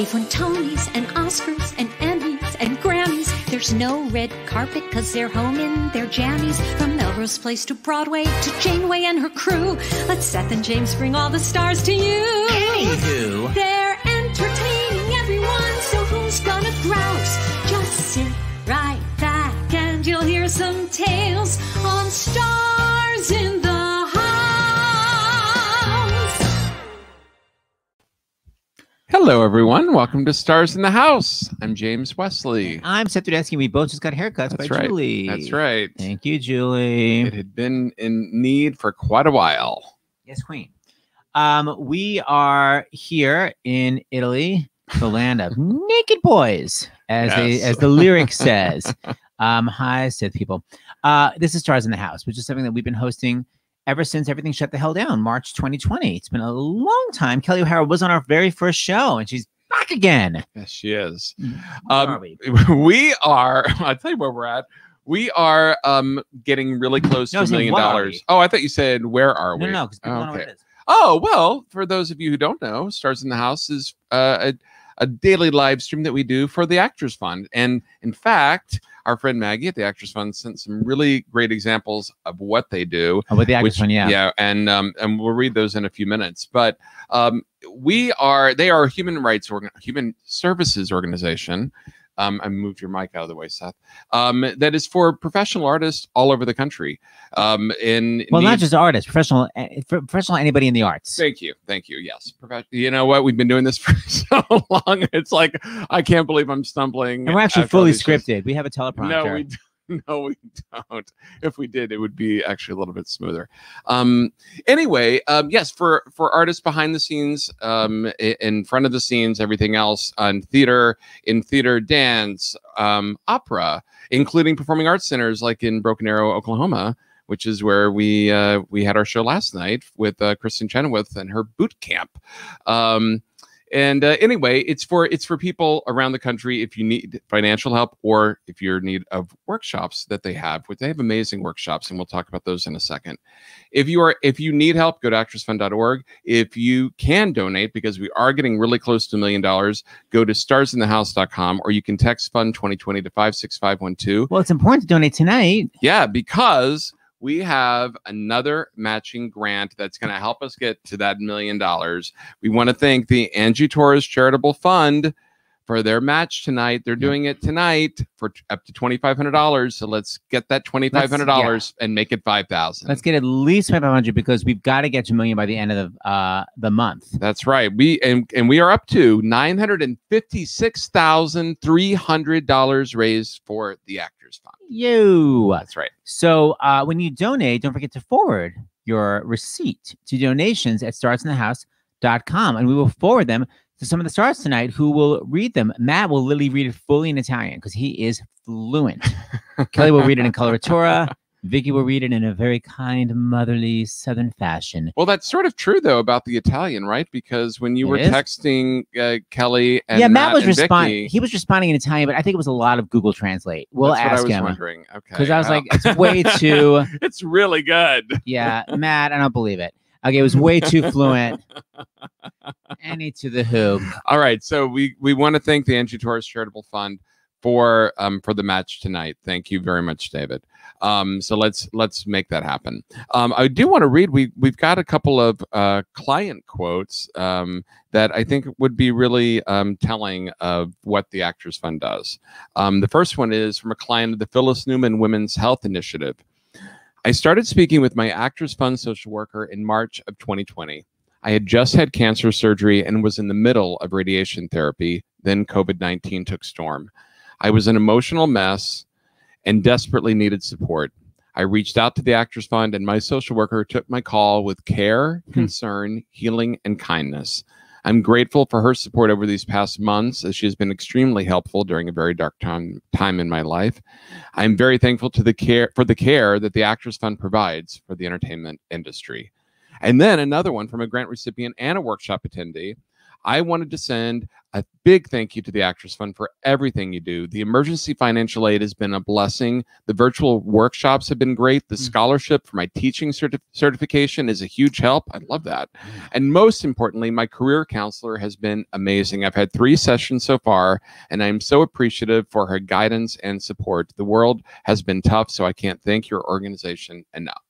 They've won Tonys and Oscars and Emmys and Grammys. There's no red carpet because they're home in their jammies. From Melrose Place to Broadway to Janeway and her crew. Let Seth and James bring all the stars to you. Anywho. They're Hello, everyone. Welcome to Stars in the House. I'm James Wesley. I'm Seth Rudetsky. We both just got haircuts That's by right. Julie. That's right. Thank you, Julie. It had been in need for quite a while. Yes, Queen. Um, we are here in Italy, the land of naked boys, as they, as the lyric says. Um, hi, Sith people. Uh, this is Stars in the House, which is something that we've been hosting ever since everything shut the hell down, March 2020. It's been a long time. Kelli O'Hara was on our very first show, and she's back again. Yes, she is. Where Um, are we? we are, I'll tell you where we're at. We are um getting really close No, to a million dollars. Oh, I thought you said where are we? no, because people don't know what Okay. it is. Oh, well, for those of you who don't know, Stars in the House is uh, a, a daily live stream that we do for the Actors Fund. And in fact, our friend Maggie at the Actors Fund sent some really great examples of what they do. Oh, with the actors which- one, yeah. yeah, and um, and we'll read those in a few minutes. But um, we are they are a human rights organ, human services organization. Um, I moved your mic out of the way, Seth. Um, that is for professional artists all over the country. Um, in Well, not just artists, professional, for- professional, anybody in the arts. Thank you. Thank you. Yes. Profe- you know what? We've been doing this for so long. It's like I can't believe I'm stumbling. And we're actually fully these shows. scripted. We have a teleprompter. No, we no, we don't. If we did, it would be actually a little bit smoother. Um, anyway, um, yes, for for artists behind the scenes, um, in front of the scenes, everything else on theater, in theater, dance, um, opera, including performing arts centers like in Broken Arrow, Oklahoma. Which is where we uh, we had our show last night with uh, Kristin Chenoweth and her boot camp. Um, and uh, anyway it's for it's for people around the country if you need financial help or if you're in need of workshops that they have which they have amazing workshops and we'll talk about those in a second. If you are if you need help go to actorsfund.org if you can donate because we are getting really close to a million dollars go to starsinthehouse.com or you can text fund 2020 to 56512 Well, it's important to donate tonight. yeah, because we have another matching grant that's going to help us get to that million dollars. We want to thank the Angie Torres Charitable Fund for their match tonight. They're doing it tonight for up to twenty five hundred dollars. So let's get that twenty five hundred dollars and make it five thousand. Let's get at least five hundred because we've got to get to a million by the end of the uh, the month. That's right. We and, and we are up to nine hundred and fifty six thousand three hundred dollars raised for the Fund. You. That's right. So uh, when you donate, don't forget to forward your receipt to donations at starsinthehouse.com and we will forward them to some of the stars tonight who will read them. Matt will literally read it fully in Italian because he is fluent. Kelli will read it in coloratura. Vicky will read it in a very kind, motherly Southern fashion. Well, that's sort of true though about the Italian, right? Because when you It were is? texting uh, Kelli and yeah, Matt was responding. He was responding in Italian, but I think it was a lot of Google Translate. We'll that's what I ask was him wondering. Okay, because I was well, like, it's way too. it's really good. Yeah, Matt, I don't believe it. Okay, it was way too fluent. Any to the who. All right, so we we want to thank the Angie Torres Charitable Fund for um for the match tonight. Thank you very much, David. Um, so let's let's make that happen. Um, I do want to read. We we've got a couple of uh, client quotes um, that I think would be really um, telling of what the Actors Fund does. Um, the first one is from a client of the Phyllis Newman Women's Health Initiative. I started speaking with my Actors Fund social worker in March of 2020. I had just had cancer surgery and was in the middle of radiation therapy. Then COVID 19 took storm. I was an emotional mess and desperately needed support. I reached out to the Actors Fund, and my social worker took my call with care, hmm. concern, healing, and kindness. I'm grateful for her support over these past months, as she has been extremely helpful during a very dark time time in my life. I'm very thankful to the care for the care that the Actors Fund provides for the entertainment industry. And then another one from a grant recipient and a workshop attendee. I wanted to send a big thank you to the Actors Fund for everything you do. The emergency financial aid has been a blessing. The virtual workshops have been great. The Mm. scholarship for my teaching certi- certification is a huge help. I love that. And most importantly, my career counselor has been amazing. I've had three sessions so far, and I'm so appreciative for her guidance and support. The world has been tough, so I can't thank your organization enough.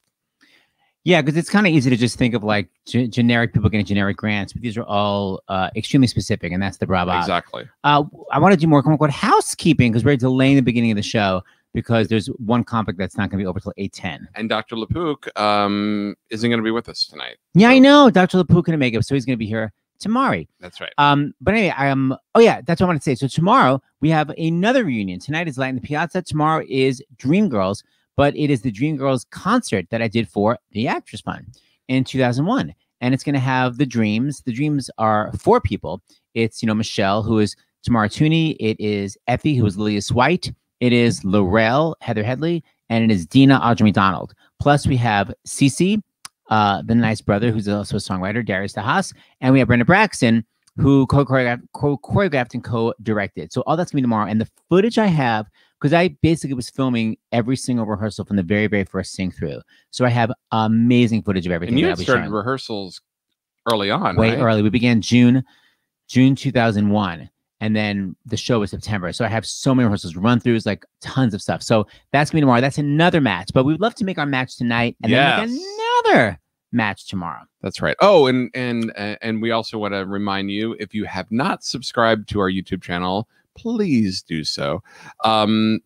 Yeah, because it's kind of easy to just think of like ge- generic people getting generic grants, but these are all uh, extremely specific, and that's the Bravo. Exactly. Uh, I want to do more quote unquote housekeeping because we're delaying the beginning of the show because there's one comic that's not going to be over till eight ten. And Dr. LaPook um, isn't going to be with us tonight. Yeah, I know. Dr. LaPook couldn't make it, so he's going to be here tomorrow. That's right. Um, but anyway, I am. Oh yeah, that's what I want to say. So tomorrow we have another reunion. Tonight is Light in the Piazza. Tomorrow is Dreamgirls, but it is the Dreamgirls concert that I did for the Actors Fund in 2001, and it's going to have the Dreams. The Dreams are four people. It's you know Michelle, who is Tamara Tunie. It is Effie, who is Lillias White. It is Laurel, Heather Headley, and it is Dina Audra McDonald. Plus we have Cece, uh, the nice brother, who's also a songwriter, Darius DeHaas, and we have Brenda Braxton, who co-choreographed, co-choreographed and co-directed. So all that's gonna be tomorrow. And the footage I have, because I basically was filming every single rehearsal from the very, very first sing through. So I have amazing footage of everything. and you that had started showing. rehearsals early on, way right? early. We began June, June 2001. And then the show was September. So I have so many rehearsals, run throughs, like tons of stuff. So that's gonna be tomorrow. That's another match. But we'd love to make our match tonight and then make another match tomorrow. That's right. Oh, and and and we also want to remind you if you have not subscribed to our YouTube channel, please do so. Um,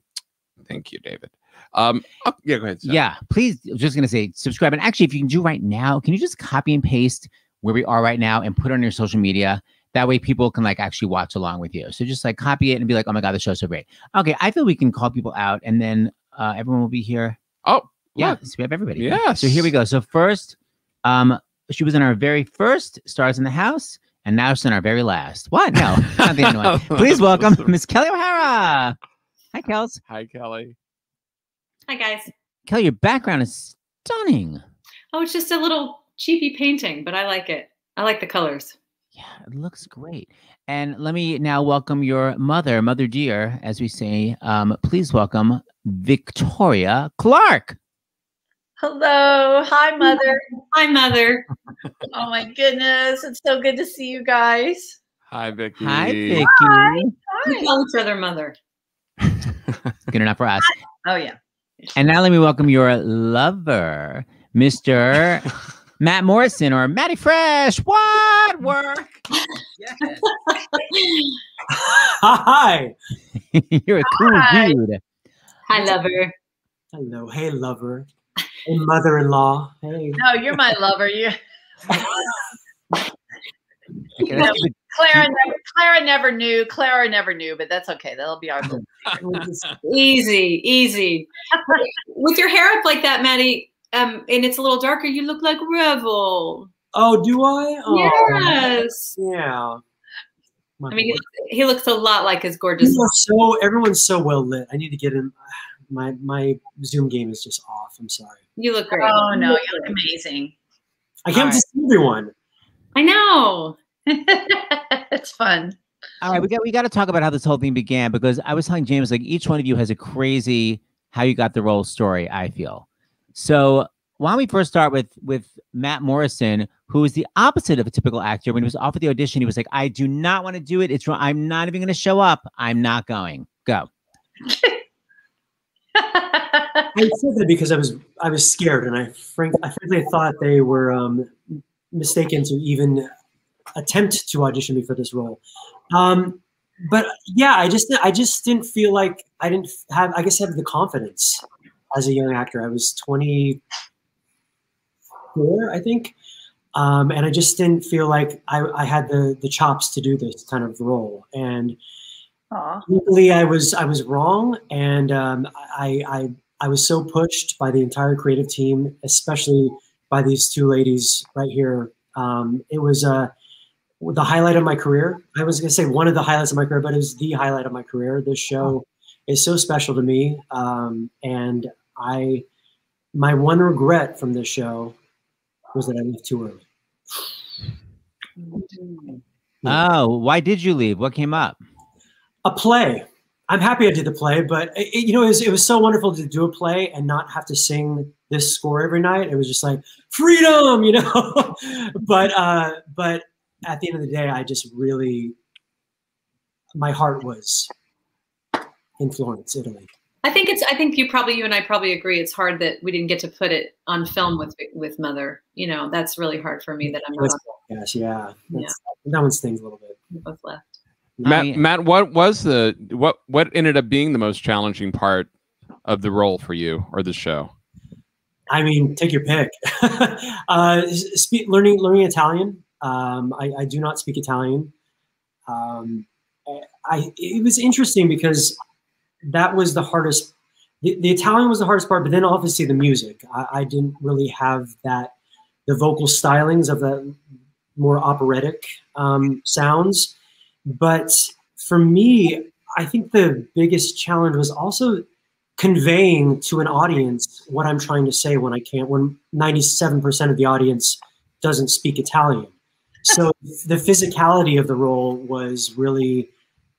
thank you, David. Um, oh, yeah, go ahead. Yeah, please. I was just gonna say subscribe. And actually, if you can do right now, can you just copy and paste where we are right now and put it on your social media? That way, people can like actually watch along with you. So just like copy it and be like, "Oh my god, the show's so great." Okay, I feel we can call people out, and then uh, everyone will be here. Oh, Yeah, look. so we have everybody. Yeah. So here we go. So first, um, she was in our very first Stars in the House, and now she's in our very last. What? No, not the end one. Please welcome Miss Kelli O'Hara. Hi, Kels. Hi, Kelli. Hi guys. Kelli, your background is stunning. Oh, it's just a little cheapy painting, but I like it. I like the colors. Yeah, it looks great. And let me now welcome your mother, Mother Dear, as we say. Um, please welcome Victoria Clark. Hello. Hi, Mother. Hi, mother. oh, my goodness. It's so good to see you guys. Hi, Vicky. Hi, Vicky. We Hi. call each other mother. Good enough for us. Oh, yeah. And now let me welcome your lover, Mr. Matt Morrison or Matty Fresh. What work? Yes. Hi. You're a cool Hi. dude. Hi, lover. Hello. Hey, lover. Hey, mother-in-law. Hey. No, you're my lover. You, Okay, let's keep it- Clara, never, Clara never knew. Clara never knew, but that's okay. That'll be our Easy, easy. With your hair up like that, Maddie, um, and it's a little darker, you look like Revel. Oh, do I? Oh, Yes. Yeah. My I mean, he looks, he looks a lot like his gorgeous. So everyone's so well lit. I need to get in. My my Zoom game is just off. I'm sorry. You look great. Oh, no. You look amazing. I can't All to see everyone. I know. it's fun. All right, we got we got to talk about how this whole thing began because I was telling James like each one of you has a crazy how you got the role story. I feel so. Why don't we first start with with Matt Morrison, who is the opposite of a typical actor. When he was offered the audition, he was like, "I do not want to do it. It's wrong. I'm not even going to show up. I'm not going. Go." I said that because I was I was scared, and I frank I frankly thought they were um, mistaken to even attempt to audition me for this role. Um, but yeah, I just I just didn't feel like I didn't have I guess have the confidence as a young actor. I was 24, I think, um, and I just didn't feel like I, I had the the chops to do this kind of role. And Aw. luckily I was I was wrong, and um, I, I I was so pushed by the entire creative team, especially by these two ladies right here. Um, it was uh, the highlight of my career. I was gonna say one of the highlights of my career, but it was the highlight of my career. This show is so special to me, um, and I my one regret from this show was that I left too early. Oh, why did you leave? What came up? A play. I'm happy I did the play, but it, you know, it was, it was so wonderful to do a play and not have to sing this score every night. It was just like freedom, you know. but uh, but at the end of the day, I just really, my heart was in Florence, Italy. I think it's. I think you probably, you and I probably agree. It's hard that we didn't get to put it on film with with Mother. You know, that's really hard for me that I'm not. Yes, yeah, yeah. that one stings a little bit. We both left. Matt, Matt, what was the what what ended up being the most challenging part of the role for you or the show? I mean, take your pick. uh, speak, learning learning Italian. Um, I, I, do not speak Italian. Um, I it was interesting because that was the hardest. The, the, Italian was the hardest part, but then obviously the music. I, I didn't really have that the vocal stylings of the more operatic um, sounds. But for me, I think the biggest challenge was also conveying to an audience what I'm trying to say when I can't, when 97% of the audience doesn't speak Italian. So the physicality of the role was really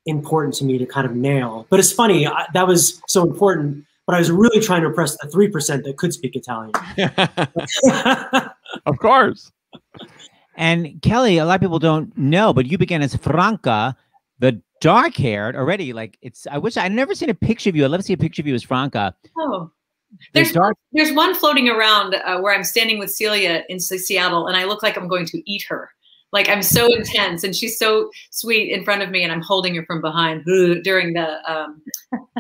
important to me to kind of nail. But it's funny, I, that was so important, but I was really trying to impress the 3% that could speak Italian. of course. And Kelli, a lot of people don't know, but you began as Franca, the dark haired already. Like it's, I wish I'd never seen a picture of you. I'd love to see a picture of you as Franca. Oh, there's dark- one, there's one floating around uh, where I'm standing with Celia in Seattle, and I look like I'm going to eat her. Like I'm so intense, and she's so sweet in front of me, and I'm holding her from behind during the um,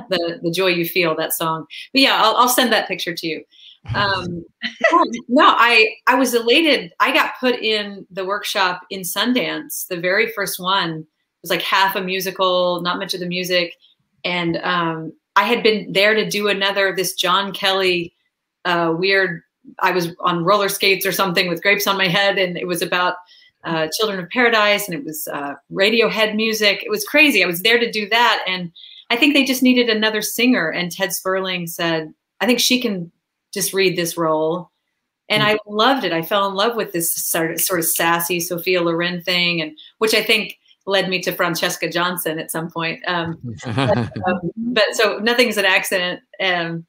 the the joy you feel that song. But yeah, I'll, I'll send that picture to you. Um, no, I I was elated. I got put in the workshop in Sundance. The very first one It was like half a musical, not much of the music, and um, I had been there to do another this John Kelly uh, weird. I was on roller skates or something with grapes on my head, and it was about uh, Children of Paradise, and it was uh, Radiohead music. It was crazy. I was there to do that, and I think they just needed another singer. And Ted Sperling said, "I think she can just read this role. And mm-hmm. I loved it. I fell in love with this sort of, sort of sassy Sophia Loren thing, and which I think led me to Francesca Johnson at some point. Um, but, um, but, so nothing's an accident, um,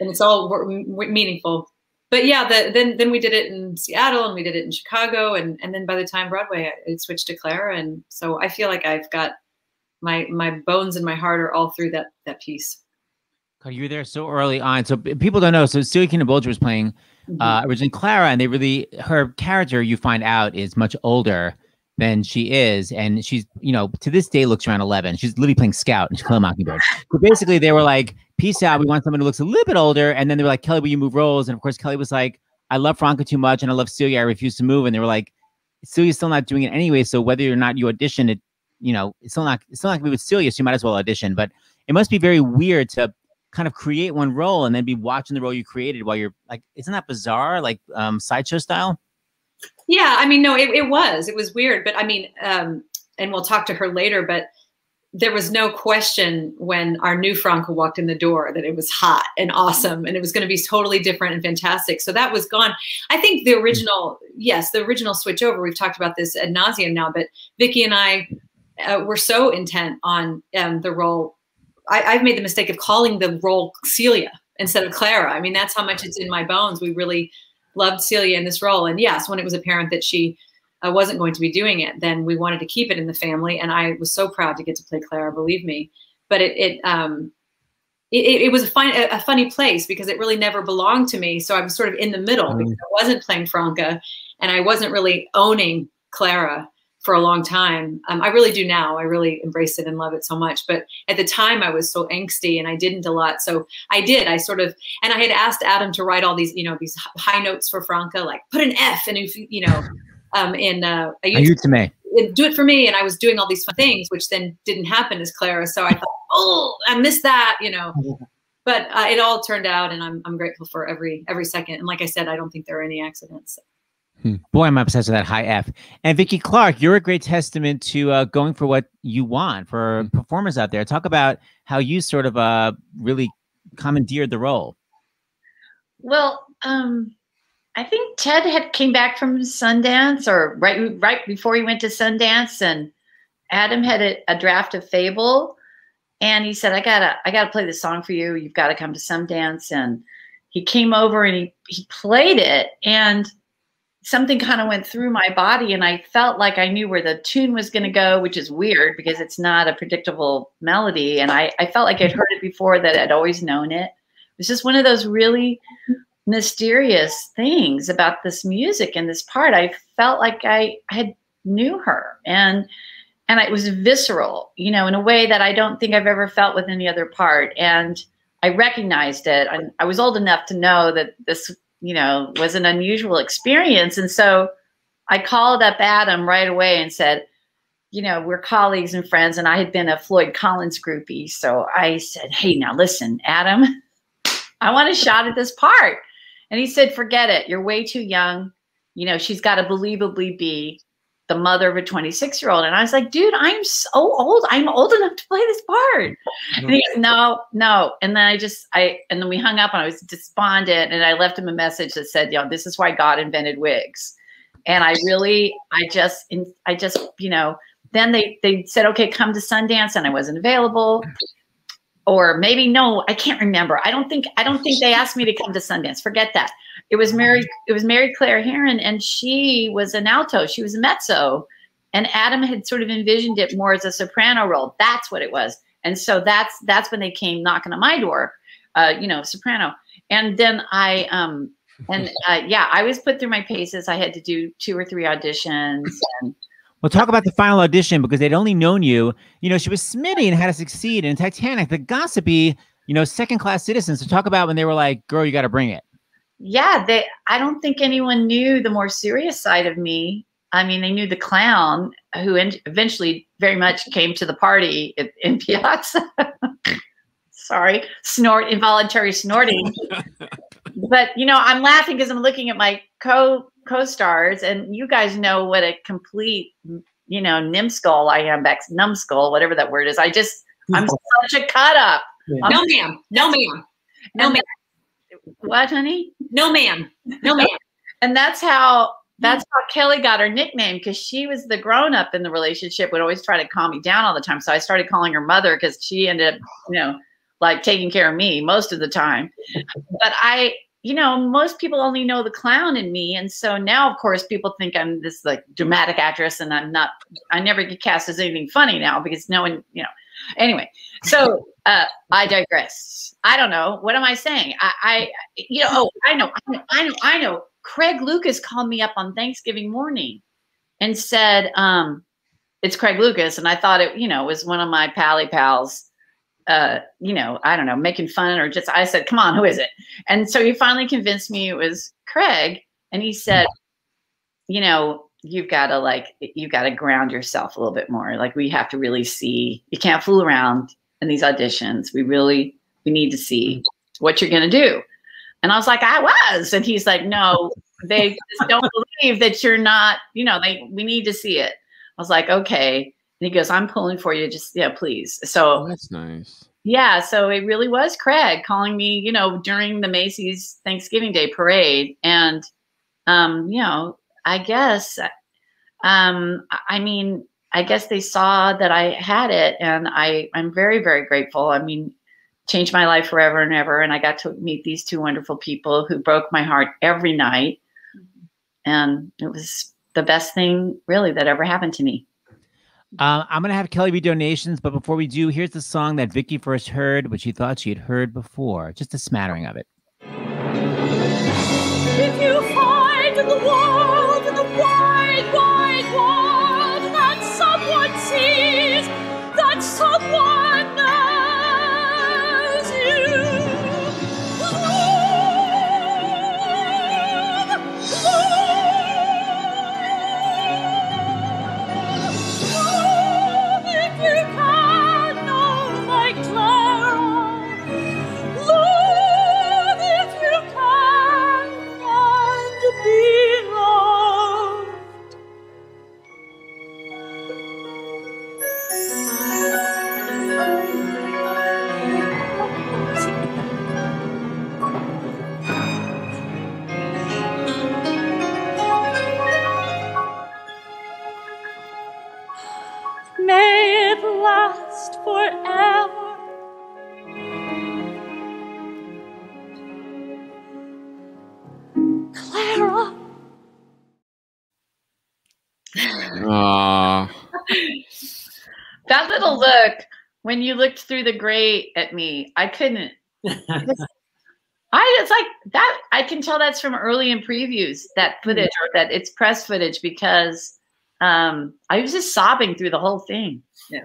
and it's all meaningful. But yeah, the, then then we did it in Seattle, and we did it in Chicago, and and then by the time Broadway, it switched to Clara, and so I feel like I've got my my bones and my heart are all through that that piece. You were there so early on. So people don't know. So Celia Keenan Bolger was playing mm-hmm. uh, originally Clara, and they really her character you find out is much older than she is, and she's you know to this day looks around eleven. She's literally playing Scout and she's playing Mockingbird. So basically, they were like, "Peace out. We want someone who looks a little bit older." And then they were like, "Kelli, will you move roles?" And of course, Kelli was like, "I love Franca too much, and I love Celia. I refuse to move." And they were like, "Celia's still not doing it anyway. So whether or not you audition, it you know it's still not it's still not gonna be with Celia. So you might as well audition." But it must be very weird to kind of create one role and then be watching the role you created while you're like, isn't that bizarre? Like um, sideshow style? Yeah, I mean, no, it, it was. It was weird, but I mean, um, and we'll talk to her later, but there was no question when our new Franca walked in the door that it was hot and awesome and it was going to be totally different and fantastic. So that was gone. I think the original, yes, the original switch over, we've talked about this ad nauseum now, but Vicki and I uh, were so intent on um, the role I, have made the mistake of calling the role Celia instead of Clara. I mean, that's how much it's in my bones. We really loved Celia in this role. And yes, when it was apparent that she uh, wasn't going to be doing it, then we wanted to keep it in the family. And I was so proud to get to play Clara, believe me. But it, it um, it, it, was a, fun, a, funny place because it really never belonged to me. So I was sort of in the middle mm. because I wasn't playing Franca and I wasn't really owning Clara for a long time. Um, I really do now. I really embrace it and love it so much. But at the time, I was so angsty and I didn't a lot. So I did. I sort of, and I had asked Adam to write all these, you know, these high notes for Franca, like put an F, and if you know, um, in uh, I used to me. Do it for me, and I was doing all these fun things, which then didn't happen as Clara. So I thought, oh, I missed that, you know. But uh, it all turned out, and I'm I'm grateful for every every second. And like I said, I don't think there are any accidents. Hmm. Boy, I'm obsessed with that high F. And Vicki Clark, you're a great testament to uh, going for what you want for hmm. performers out there. Talk about how you sort of uh, really commandeered the role. Well, um, I think Ted had came back from Sundance, or right right before he went to Sundance, and Adam had a, a draft of Fable, and he said, "I gotta, I gotta play this song for you. You've got to come to Sundance." And he came over and he he played it, and something kind of went through my body, and I felt like I knew where the tune was going to go, which is weird because it's not a predictable melody, and I I felt like I'd heard it before, that I'd always known it. It was just one of those really mysterious things about this music and this part. I felt like I, had knew her and and it was visceral, you know, in a way that I don't think I've ever felt with any other part. And I recognized it. I, I was old enough to know that this, you know, was an unusual experience. And so I called up Adam right away and said, you know, we're colleagues and friends, and I had been a Floyd Collins groupie. So I said, Hey, now listen, Adam, I want a shot at this part. And he said, Forget it. You're way too young. You know, she's got to believably be the mother of a 26 year old. And I was like, dude, I'm so old. I'm old enough to play this part. And he goes, no, no. And then I just, I, and then we hung up and I was despondent and I left him a message that said, you know, this is why God invented wigs. And I really, I just, I just, you know, then they, they said, okay, come to Sundance and I wasn't available or maybe no, I can't remember. I don't think I don't think they asked me to come to Sundance. Forget that. It was Mary it was Mary Claire Heron and she was an alto. She was a mezzo. And Adam had sort of envisioned it more as a soprano role. That's what it was. And so that's that's when they came knocking on my door, uh, you know, soprano. And then I um and uh, yeah, I was put through my paces. I had to do two or three auditions and well, talk about the final audition because they'd only known you. You know, she was Smitty and had to succeed in Titanic, the gossipy, you know, second class citizens. So talk about when they were like, girl, you got to bring it. Yeah, they, I don't think anyone knew the more serious side of me. I mean, they knew the clown who eventually very much came to the party in, in Piazza. Sorry, snort, involuntary snorting. but, you know, I'm laughing because I'm looking at my co co-stars and you guys know what a complete you know numbskull i am back numbskull whatever that word is i just i'm such a cut up yeah. no ma'am no ma'am no ma'am what honey? No ma'am. No ma'am. And that's how that's mm. how kelli got her nickname because she was the grown-up in the relationship would always try to calm me down all the time. So i started calling her mother because she ended up you know like taking care of me most of the time. But i you know, most people only know the clown in me. And so now, of course, people think I'm this like dramatic actress and I'm not, I never get cast as anything funny now because no one, you know, anyway. So uh, I digress. I don't know. What am I saying? I, I you know, oh, I know, I know, I know, I know. Craig Lucas called me up on Thanksgiving morning and said, um, it's Craig Lucas. And I thought it, you know, was one of my pally pals uh, you know, I don't know, making fun or just, I said, come on, who is it? And so he finally convinced me it was Craig. And he said, you know, you've got to like, you've got to ground yourself a little bit more. Like we have to really see, you can't fool around in these auditions. We really, we need to see what you're going to do. And I was like, I was. And he's like, no, they just don't believe that you're not, you know, they, we need to see it. I was like, okay. And he goes, I'm pulling for you. Just, yeah, please. So oh, that's nice. Yeah. So it really was Craig calling me, you know, during the Macy's Thanksgiving Day parade. And, um, you know, I guess, um, I mean, I guess they saw that I had it and I, I'm very, very grateful. I mean, changed my life forever and ever. And I got to meet these two wonderful people who broke my heart every night. Mm-hmm. And it was the best thing really that ever happened to me. Uh, I'm gonna have Kelli be donations, but before we do, here's the song that Vicky first heard, which she thought she had heard before, just a smattering of it. forever. Clara. Aww. that little look when you looked through the grate at me, I couldn't. I it's like that. I can tell that's from early in previews that footage or that it's press footage because um, I was just sobbing through the whole thing. Yeah.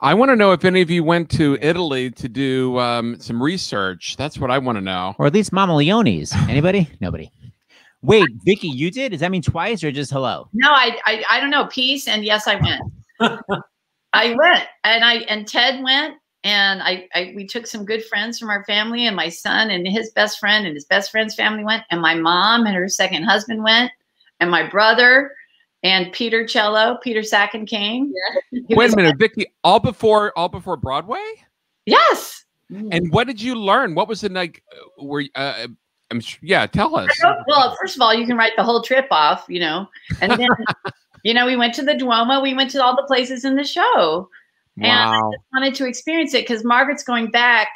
I want to know if any of you went to Italy to do um, some research. That's what I want to know. Or at least Mama Leone's. Anybody? Nobody. Wait, Vicky, you did? Does that mean twice or just hello? No, I I, I don't know. Peace and yes, I went. I went and I and Ted went and I, I we took some good friends from our family and my son and his best friend and his best friend's family went and my mom and her second husband went and my brother and Peter Cello, Peter Sacken came. He Wait a minute, Vicky. All before all before Broadway. Yes. And what did you learn? What was it like? uh, Were uh, I'm sure, yeah. Tell us. Well, first of all, you can write the whole trip off, you know, and then you know we went to the Duomo, we went to all the places in the show. And I Wow. just wanted to experience it because Margaret's going back,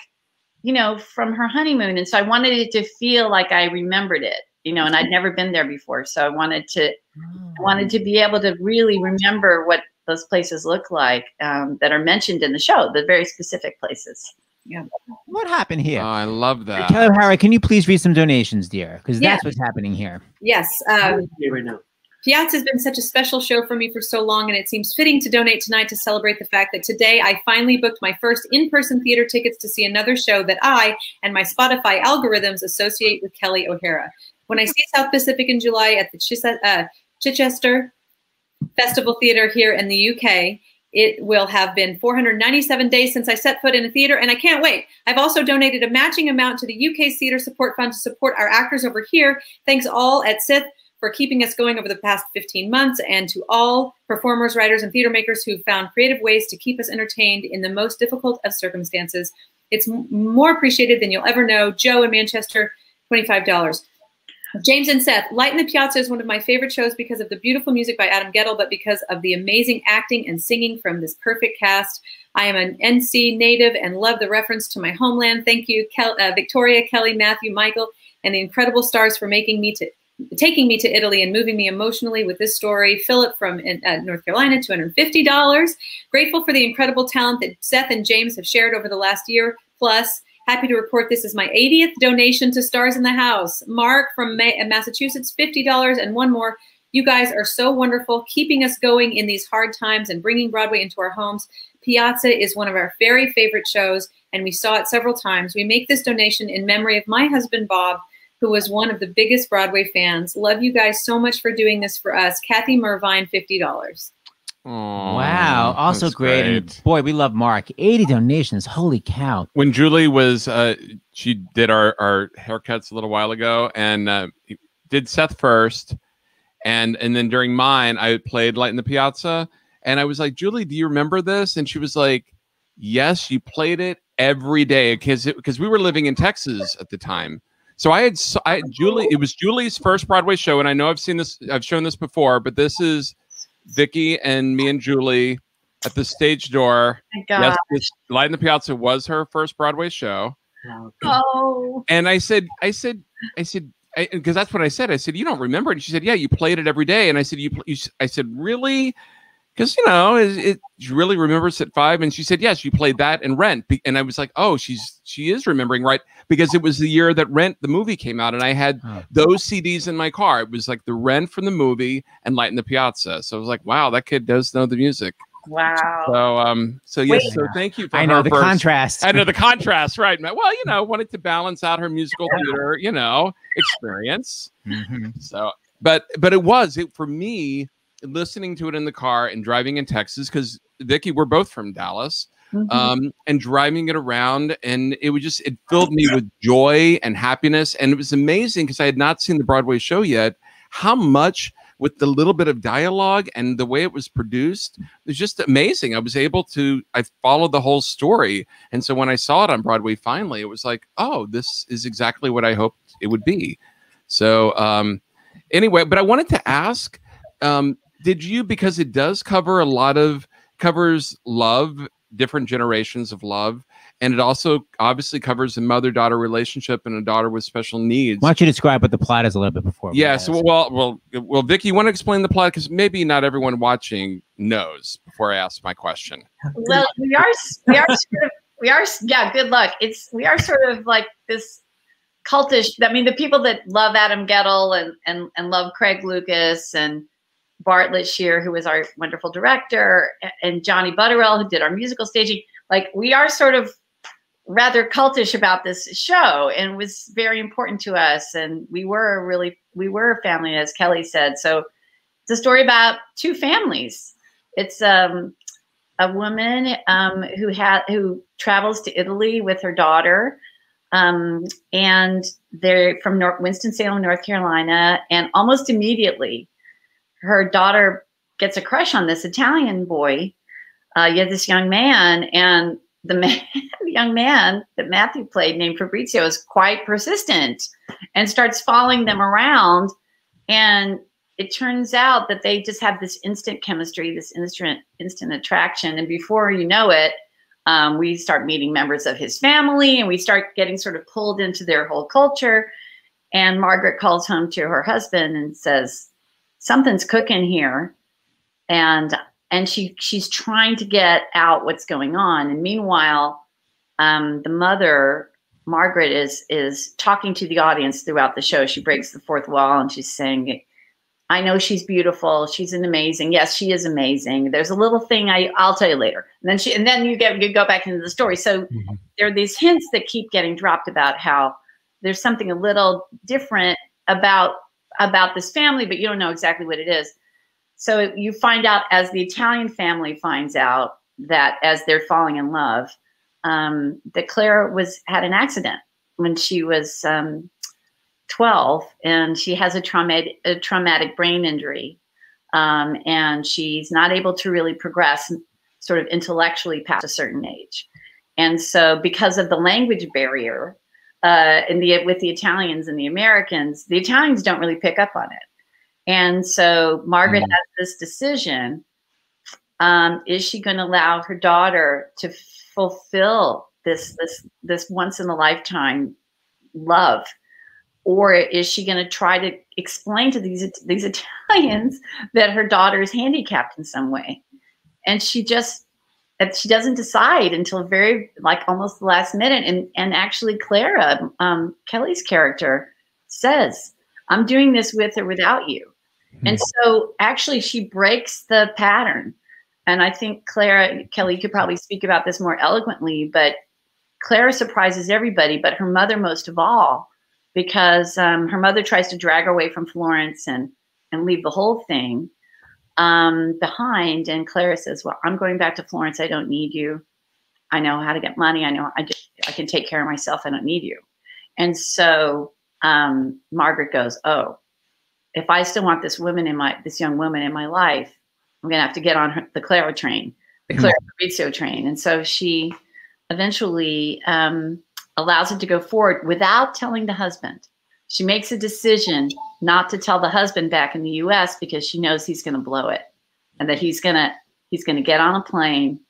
you know, from her honeymoon. And so I wanted it to feel like I remembered it, you know, and I'd never been there before. So I wanted to I wanted to be able to really remember what those places look like um, that are mentioned in the show, the very specific places. Yeah. What happened here? Oh, I love that. Kelli O'Hara, can you please read some donations, dear? Because Yeah. that's what's happening here. Yes. Um, right now. Piazza has been such a special show for me for so long, and it seems fitting to donate tonight to celebrate the fact that today I finally booked my first in person theater tickets to see another show that I and my Spotify algorithms associate with Kelli O'Hara. When I see South Pacific in July at the Chis- uh, Chichester Festival Theater here in the UK, it will have been 497 days since I set foot in a theater, and I can't wait. I've also donated a matching amount to the UK Theater Support Fund to support our actors over here. Thanks all at Sith for keeping us going over the past 15 months, and to all performers, writers, and theater makers who've found creative ways to keep us entertained in the most difficult of circumstances. It's more appreciated than you'll ever know. Joe in Manchester, $25. James and Seth, Light in the Piazza is one of my favorite shows because of the beautiful music by Adam Guettel, but because of the amazing acting and singing from this perfect cast. I am an NC native and love the reference to my homeland. Thank you, Kel- uh, Victoria, Kelli, Matthew, Michael, and the incredible stars for making me to taking me to Italy and moving me emotionally with this story. Philip from uh, North Carolina, $250. Grateful for the incredible talent that Seth and James have shared over the last year plus. Happy to report this is my 80th donation to Stars in the House. Mark from uh, Massachusetts, $50, and one more. You guys are so wonderful, keeping us going in these hard times and bringing Broadway into our homes. Piazza is one of our very favorite shows, and we saw it several times. We make this donation in memory of my husband, Bob, who was one of the biggest Broadway fans. Love you guys so much for doing this for us. Kathy Mervine, $50. Aw, wow. Also that's great. And boy, we love Mark. 80 donations. Holy cow. when Julie was uh she did our our haircuts a little while ago and uh did Seth first and and then during mine I played Light in the Piazza and I was like Julie do you remember this and she was like yes you played it every day because because we were living in Texas at the time so I had I had Julie it was Julie's first Broadway show and I know I've seen this I've shown this before but this is Vicky and me and Julie at the stage door My Yes, this Light in the Piazza was her first Broadway show. Oh. oh. And I said, I said, I said, because that's what I said. I said, you don't remember it. And she said, yeah, you played it every day. And I said, you, pl- you s- I said, really? Because, you know, it, it she really remembers at five. And she said, yes, you played that and Rent. And I was like, oh, she's, she is remembering right. Because it was the year that Rent, the movie came out. And I had Oh. those CDs in my car. It was like the Rent from the movie and Light in the Piazza. So I was like, wow, that kid does know the music. Wow. So, um, so yes, Wait. so thank you for I know the first- contrast. I know the contrast, right? Well, you know, wanted to balance out her musical theater, you know, experience. Mhm. So, but but it was it for me listening to it in the car and driving in Texas because Vicky, we're both from Dallas, Mhm. um, and driving it around, and it was just it filled me with joy and happiness, and it was amazing because I had not seen the Broadway show yet. How much with the little bit of dialogue and the way it was produced it was just amazing. I was able to I followed the whole story, and so when I saw it on Broadway finally, it was like, oh, this is exactly what I hoped it would be. So um, anyway, but I wanted to ask, um, did you because it does cover a lot of covers love, different generations of love, and it also obviously covers a mother-daughter relationship and a daughter with special needs. Why don't you describe what the plot is a little bit before? we Yeah. ask? So, well, well, well, Vicky, you want to explain the plot because maybe not everyone watching knows. Before I ask my question, Well, we are we are sort of we are yeah. Good luck. It's we are sort of like this cultish. I mean, the people that love Adam Guettel and and and love Craig Lucas and Bartlett Sher, who was our wonderful director, and Johnny Butterell, who did our musical staging. Like we are sort of rather cultish about this show and was very important to us. And we were really we were a family, as Kelli said. So it's a story about two families. It's um a woman um, who had who travels to Italy with her daughter, um, and they're from North, Winston Salem, North Carolina. And almost immediately, her daughter gets a crush on this Italian boy. Uh, you this young man, and the, man, the young man that Matthew played, named Fabrizio, is quite persistent and starts following them around. And it turns out that they just have this instant chemistry, this instant instant attraction, and before you know it, um, we start meeting members of his family, and we start getting sort of pulled into their whole culture. And Margaret calls home to her husband and says, "Something's cooking here," and and she she's trying to get out what's going on. And meanwhile, um, the mother Margaret is is talking to the audience throughout the show. She breaks the fourth wall and she's saying, "I know she's beautiful. She's an amazing. Yes, she is amazing. There's a little thing I I'll tell you later." And then she and then you get you go back into the story. So Mhm. there are these hints that keep getting dropped about how there's something a little different about about this family, but you don't know exactly what it is. So you find out as the Italian family finds out that as they're falling in love, um, that Claire was had an accident when she was um, 12, and she has a traumatic a traumatic brain injury, um, and she's not able to really progress sort of intellectually past a certain age. And so, because of the language barrier uh, in the with the Italians and the Americans, the Italians don't really pick up on it. And so Margaret Mhm. has this decision. Um, is she going to allow her daughter to fulfill this this this once in a lifetime love, or is she going to try to explain to these these Italians that her daughter is handicapped in some way? And she just and she doesn't decide until very like almost the last minute. And and actually, Clara, um, Kelli's character, says, "I'm doing this with or without you." And so actually she breaks the pattern. And I think Clara, Kelli, could probably speak about this more eloquently, but Clara surprises everybody, but her mother most of all, because um, her mother tries to drag her away from Florence and, and leave the whole thing um, behind. And Clara says, well, I'm going back to Florence. I don't need you. I know how to get money. I know I, just, I can take care of myself. I don't need you. And so um, Margaret goes, oh, if I still want this woman in my this young woman in my life, I'm gonna have to get on her, the Clara train, the Clara Fabrizio train. And so she eventually um, allows it to go forward without telling the husband. She makes a decision not to tell the husband back in the U.S. because she knows he's gonna blow it, and that he's gonna he's gonna get on a plane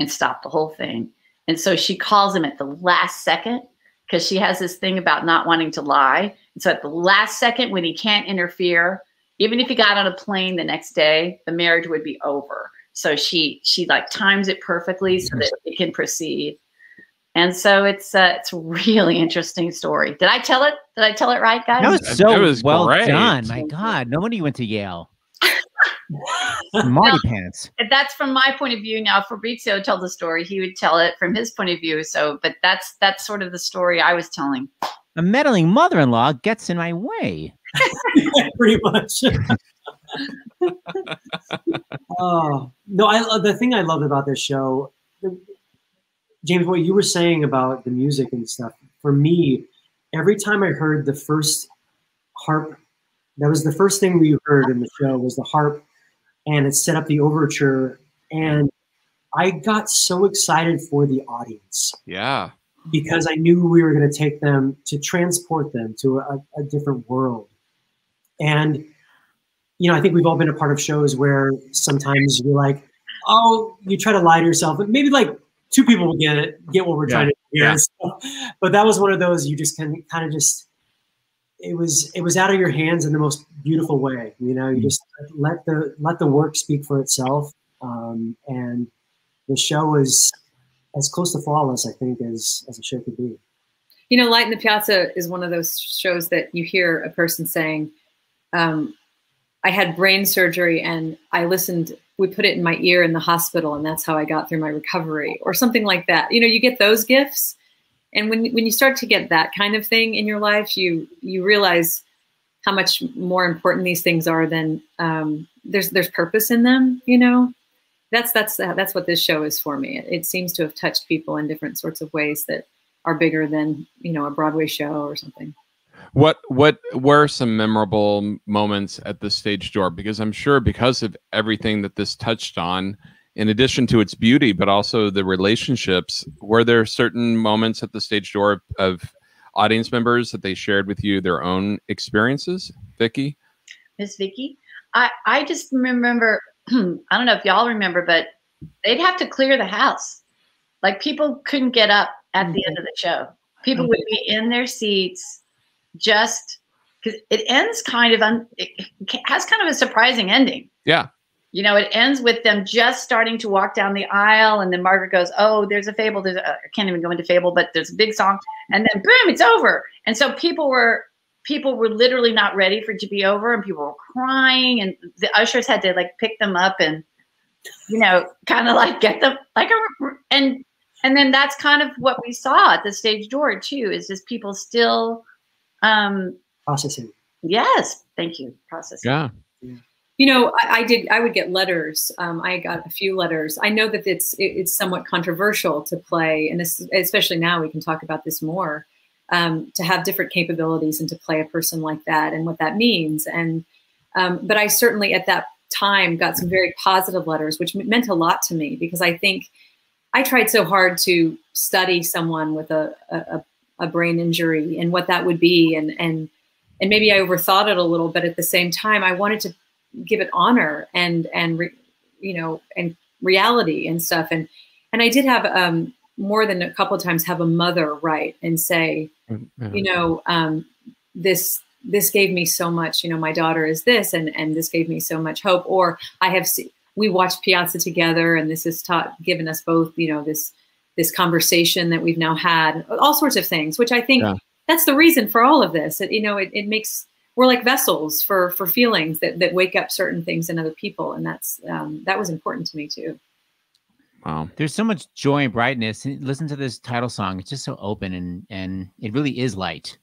and stop the whole thing. And so she calls him at the last second because she has this thing about not wanting to lie. And so at the last second, when he can't interfere, even if he got on a plane the next day, the marriage would be over. So she she like times it perfectly so that it can proceed. And so it's uh, it's a really interesting story. Did I tell it? Did I tell it right, guys? That was It so was well great. done. My God, nobody went to Yale. Marty pants. That's from my point of view. Now Fabrizio told the story; he would tell it from his point of view. So, but that's that's sort of the story I was telling. A meddling mother-in-law gets in my way. pretty much. oh no! I love the thing I loved about this show, the- James. What you were saying about the music and stuff. For me, every time I heard the first harp, that was the first thing we heard in the show was the harp, and it set up the overture, and I got so excited for the audience Yeah. because I knew we were going to take them to transport them to a, a different world. And, you know, I think we've all been a part of shows where sometimes you're like, oh, you try to lie to yourself, but maybe like two people will get it, get what we're Yeah. trying to Yeah. So, but that was one of those you just can kind of just it was it was out of your hands in the most beautiful way. You know, you just let the let the work speak for itself. Um, and the show was as close to flawless, I think, as as a show could be. You know, Light in the Piazza is one of those shows that you hear a person saying, um, I had brain surgery and I listened, we put it in my ear in the hospital and that's how I got through my recovery or something like that. You know, you get those gifts. And when, when you start to get that kind of thing in your life, you, you realize how much more important these things are than um, there's, there's purpose in them, you know? That's, that's, that's what this show is for me. It, it seems to have touched people in different sorts of ways that are bigger than, you know, a Broadway show or something. What what were some memorable moments at the stage door? Because I'm sure because of everything that this touched on, in addition to its beauty, but also the relationships, were there certain moments at the stage door of audience members that they shared with you their own experiences? Vicky? Miss Vicky, I, I just remember, I don't know if y'all remember, but they'd have to clear the house. Like people couldn't get up at the end of the show. People would be in their seats just because it ends kind of un, it has kind of a surprising ending. Yeah. You know, it ends with them just starting to walk down the aisle, and then Margaret goes, "Oh, there's a fable. There's a, I can't even go into fable, but there's a big song, and then boom, it's over." And so people were people were literally not ready for it to be over, and people were crying, and the ushers had to like pick them up and you know, kind of like get them like a and and then that's kind of what we saw at the stage door too. Is just people still um, processing. Yes, thank you. Processing. Yeah. You know, I, I did. I would get letters. Um, I got a few letters. I know that it's it, it's somewhat controversial to play, and this, especially now we can talk about this more. Um, to have different capabilities and to play a person like that and what that means. And um, but I certainly at that time got some very positive letters, which meant a lot to me because I think I tried so hard to study someone with a, a, a brain injury and what that would be. And and and maybe I overthought it a little but at the same time I wanted to give it honor and and re, you know and reality and stuff. And and I did have um more than a couple of times have a mother write and say you know um this this gave me so much you know my daughter is this and and this gave me so much hope. Or I have seen we watched Piazza together and this has taught given us both you know this this conversation that we've now had, all sorts of things, which I think yeah. that's the reason for all of this. It, you know, it, it makes we're like vessels for for feelings that that wake up certain things in other people, and that's um, that was important to me too. Wow, there's so much joy and brightness. Listen to this title song; it's just so open and and it really is light.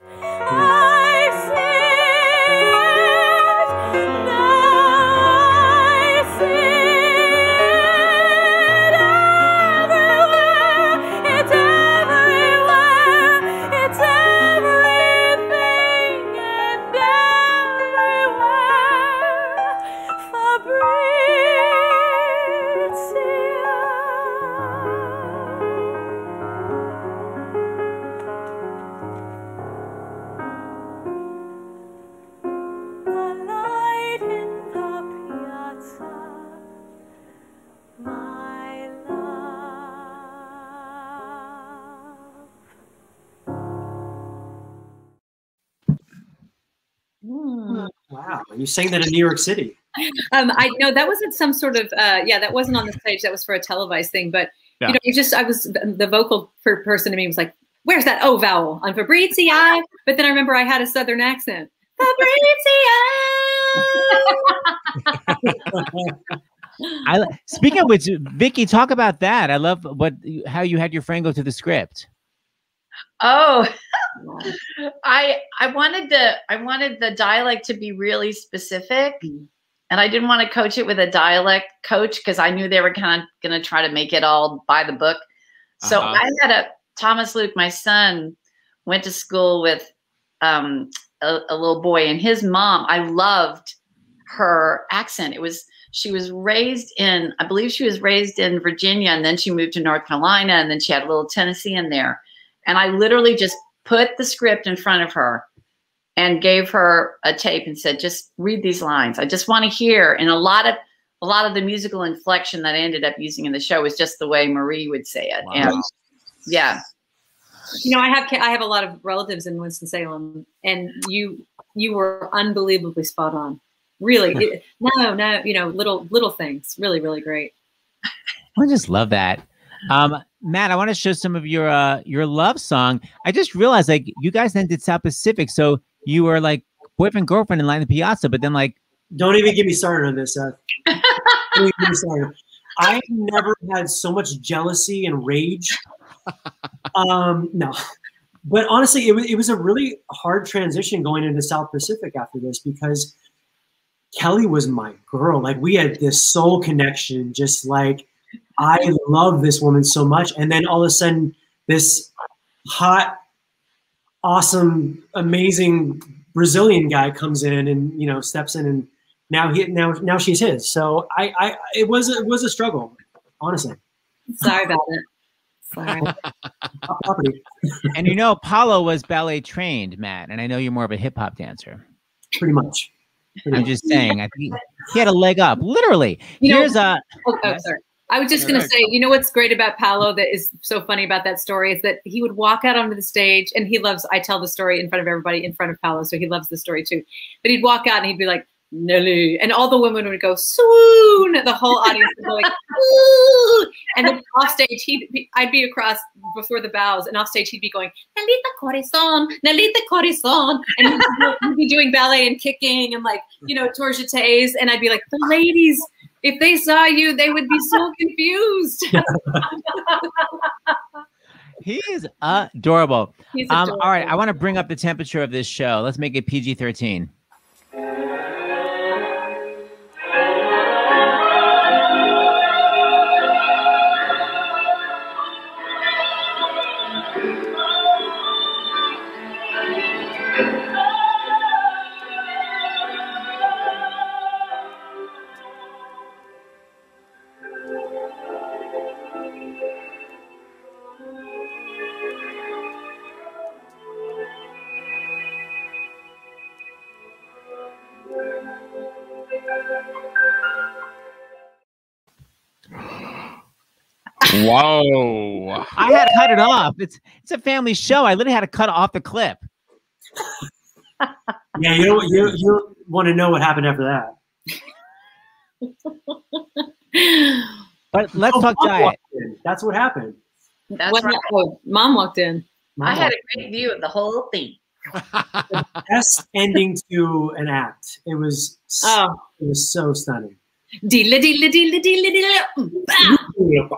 You sang that in New York City. Um, I know that wasn't some sort of uh, yeah, that wasn't on the stage. That was for a televised thing. But yeah. you know, you just I was the vocal per person to me was like, "Where's that O vowel on Fabrizio?" But then I remember I had a southern accent. Fabrizia. I speaking of which, Vicki, talk about that. I love what how you had your friend go to the script. Oh, I I wanted the I wanted the dialect to be really specific, mm. and I didn't want to coach it with a dialect coach because I knew they were kind of going to try to make it all by the book. So uh-huh. I had a Thomas Luke, my son, went to school with um, a, a little boy, and his mom. I loved her accent. It was she was raised in I believe she was raised in Virginia, and then she moved to North Carolina, and then she had a little Tennessee in there. And I literally just put the script in front of her and gave her a tape and said, just read these lines. I just want to hear. And a lot of a lot of the musical inflection that I ended up using in the show was just the way Marie would say it. Wow. And yeah. You know, I have I have a lot of relatives in Winston Salem, and you you were unbelievably spot on. Really, it- no, no, you know, little little things, really, really great. I just love that. Um, Matt, I want to show some of your uh your love song. I just realized like you guys then did South Pacific, so you were like boyfriend girlfriend in line the piazza, but then like Don't even get me started on this, Seth. Don't even get me started. I have never had so much jealousy and rage. Um, no, but honestly, it was it was a really hard transition going into South Pacific after this because Kelli was my girl. Like we had this soul connection. Just like I love this woman so much, and then all of a sudden, this hot, awesome, amazing Brazilian guy comes in and you know steps in and now he now now she's his. So I I it was it was a struggle, honestly. Sorry about it. Sorry. Property, and you know Paulo was ballet trained, Matt, and I know you're more of a hip hop dancer. pretty much. Pretty I'm much. just saying, I think he had a leg up, literally. You know- Here's a Oh, oh, sorry. I was just going to say, you know what's great about Paulo that is so funny about that story is that he would walk out onto the stage and he loves, I tell the story in front of everybody in front of Paulo, so he loves the story too. But he'd walk out and he'd be like, Nelly. And all the women would go, swoon. The whole audience would go like, ooh. And then off stage, he'd be, I'd be across before the bows, and off stage, he'd be going, Nelita Corazon, Nelita Corazon. And he'd be, doing ballet and kicking and like, you know, tour jetés. And I'd be like, the ladies, if they saw you, they would be so confused. he is adorable. He's Um, all right, I want to bring up the temperature of this show. Let's make it PG 13. Whoa. I had to cut it off. It's it's a family show. I literally had to cut off the clip. Yeah, you don't you you want to know what happened after that. But let's Oh, talk diet. That's what happened. That's What- right. oh, mom walked in. I had a great view of the whole thing. best ending to an act. It was s- Oh, it was so stunning. deela deela deela deela deela.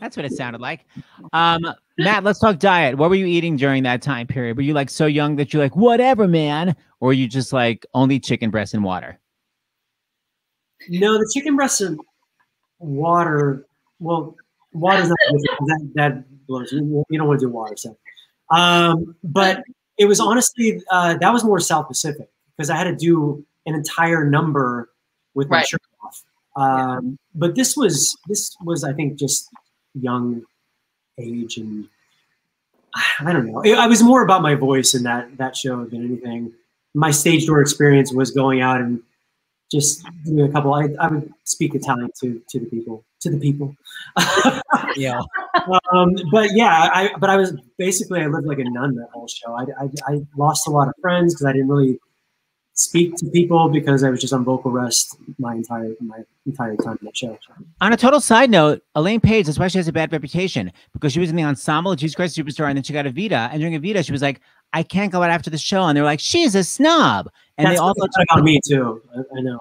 That's what it sounded like. Um, Matt, let's talk diet. What were you eating during that time period? Were you like so young that you're like, whatever, man? Or were you just like only chicken breast and water? No, the chicken breast and water. Well, water's not that, that blows. You, you don't want to do water, so. Um, but it was honestly uh, that was more South Pacific because I had to do an entire number with my Right. shirt Um, but this was this was I think just young age and I don't know. I was more about my voice in that that show than anything. My stage door experience was going out and just doing a couple. I, I would speak Italian to to the people to the people. Yeah. um, but yeah, I but I was basically I lived like a nun that whole show. I I, I lost a lot of friends because I didn't really speak to people because I was just on vocal rest my entire my entire time in that show. On a total side note, Elaine Paige, that's why she has a bad reputation because she was in the ensemble of Jesus Christ Superstar and then she got Evita. And during Evita, she was like, I can't go out after the show. And they're like, she's a snob. And That's they what also they said about me too. I, I know.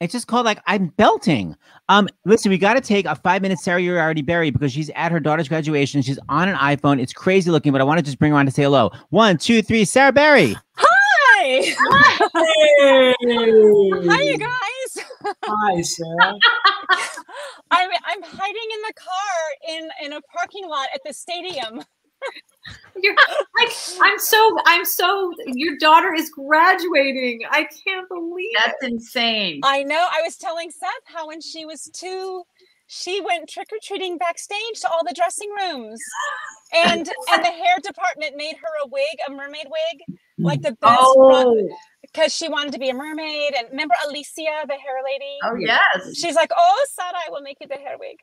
It's just called like I'm belting. Um, listen, we got to take a five minute Sarah Uriarte Berry because she's at her daughter's graduation. She's on an iPhone. It's crazy looking, but I want to just bring her on to say hello. One, two, three, Sarah Berry. Hi. Hey! Hi, you guys. Hi, Sarah. I'm I'm hiding in the car in in a parking lot at the stadium. You're, I, I'm so, I'm so, your daughter is graduating. I can't believe it. That's insane. I know. I was telling Seth how when she was two, she went trick or treating backstage to all the dressing rooms, and and the hair department made her a wig, a mermaid wig, like the best Oh, because she wanted to be a mermaid. And remember Alicia, the hair lady? oh yes. she's like, "Oh, Sarah, I will make you the hair wig,"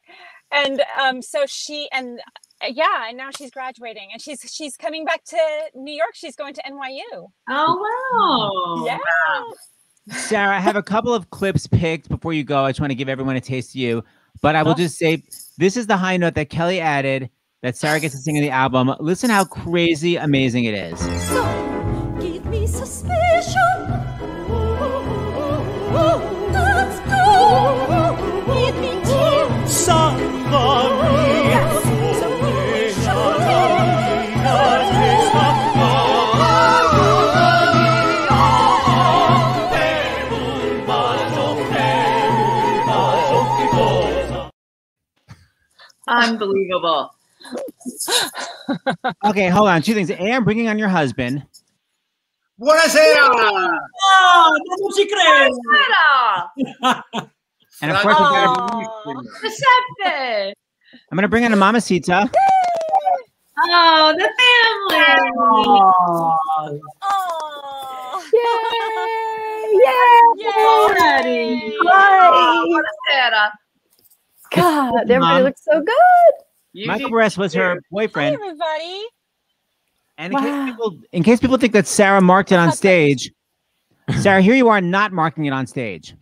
and um, so she and yeah, and now she's graduating, and she's she's coming back to New York. She's going to NYU. Oh wow. Yeah. Sarah, I have a couple of clips picked before you go. I just want to give everyone a taste of you. But I will just say this is the high note that Kelli added that Sarah gets to sing in the album. Listen how crazy amazing it is. So Unbelievable. Okay, hold on. Two things. A, I'm bringing on your husband. Buonasera! Oh, non ci credo! Sarah! And of course, we've got- ah. Giuseppe! I'm going to bring on a Mamacita. Oh, the family. Oh, Aw. Yay! Yay. Hi. Buonasera. God, everybody Mom. looks so good. You Michael do- was her boyfriend. Hi, everybody. And in, Wow. case people, in case people think that Sarah marked it on stage, Sarah, here you are not marking it on stage.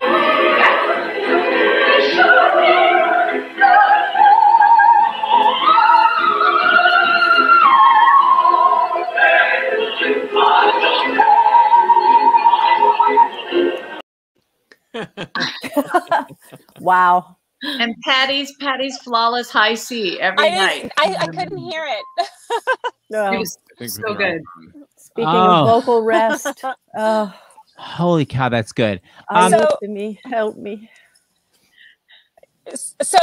Wow. And Patti's Patti's flawless high C every I, night. I I couldn't hear it. Oh, It was I think so we're good. on. speaking Oh. of vocal rest, oh, Holy cow, that's good. um, So- to me, help me. So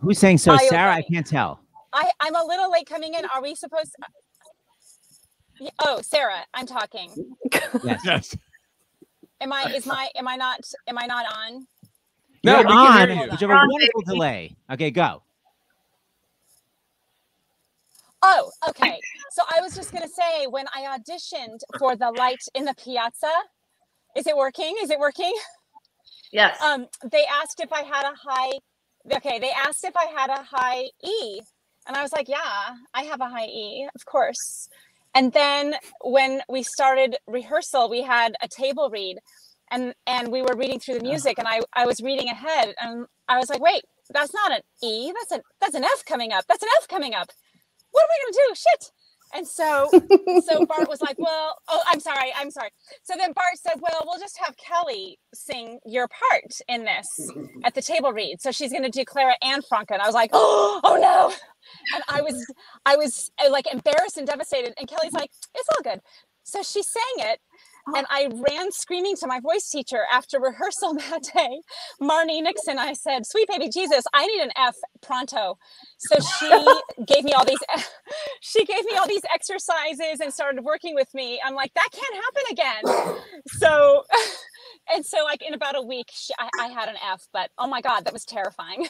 Who's saying so? Bio Sarah, I can't tell. I I'm a little late coming in. Are we supposed? Yeah, Oh, Sarah, I'm talking. Yes. Yes. Am I? Is my? Am I not? Am I not on? No, You're we can on, hear you. you have a wonderful delay. Okay, go. Oh, okay. So I was just gonna say when I auditioned for the light in the piazza, is it working? Is it working? Yes. Um, they asked if I had a high. Okay, they asked if I had a high E, and I was like, yeah, I have a high E, of course. And then when we started rehearsal, we had a table read, and and we were reading through the music, and I I was reading ahead, and I was like, wait, that's not an E, that's a that's an F coming up, that's an F coming up. What are we gonna do? Shit. And so so Bart was like, well, oh, I'm sorry, I'm sorry. So then Bart said, well, we'll just have Kelli sing your part in this at the table read. So she's going to do Clara and Franca. And I was like, oh, oh no. And I was, I was like embarrassed and devastated. And Kelli's like, it's all good. So she sang it. And I ran screaming to my voice teacher after rehearsal that day, Marni Nixon. I said, Sweet baby Jesus, I need an F pronto. So she gave me all these she gave me all these exercises and started working with me. I'm like, that can't happen again. So, and so like in about a week, she, I, I had an F. But oh my god, that was terrifying.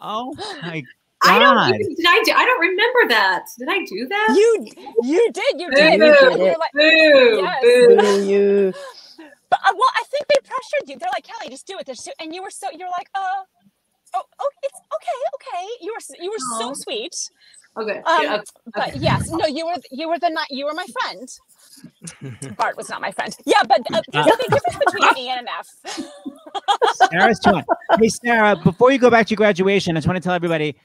Oh my I don't. Even, did I do? I don't remember that. Did I do that? You you did you Boo. did. You did You were it. like- Boo. Yes. Boo. Boo, you. but uh, well, I think they pressured you. They're like, Kelli, just do it. Just do. And you were so you were like, uh, oh, oh, it's okay, okay. You were you were so sweet. Okay. Um, yeah, okay. But yes, no, you were you were the not you were my friend. Bart was not my friend. Yeah, but uh, there's a big difference between an E and an F. Sarah's too. Hey, Sarah, before you go back to your graduation, I just want to tell everybody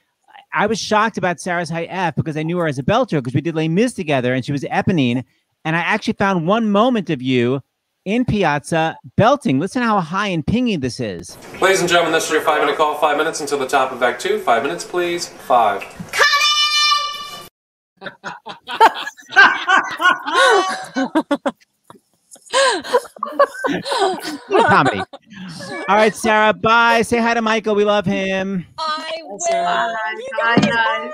I I was shocked about Sarah's high F because I knew her as a belter because we did Les Mis together and she was Eponine. And I actually found one moment of you in Piazza belting. Listen how high and pingy this is. Ladies and gentlemen, this is your five minute call. Five minutes until the top of Act Two. Five minutes, please. Five. What a comedy. All right, Sarah, bye. Say hi to Michael. We love him. I will. Bye, You bye, guys, guys. bye.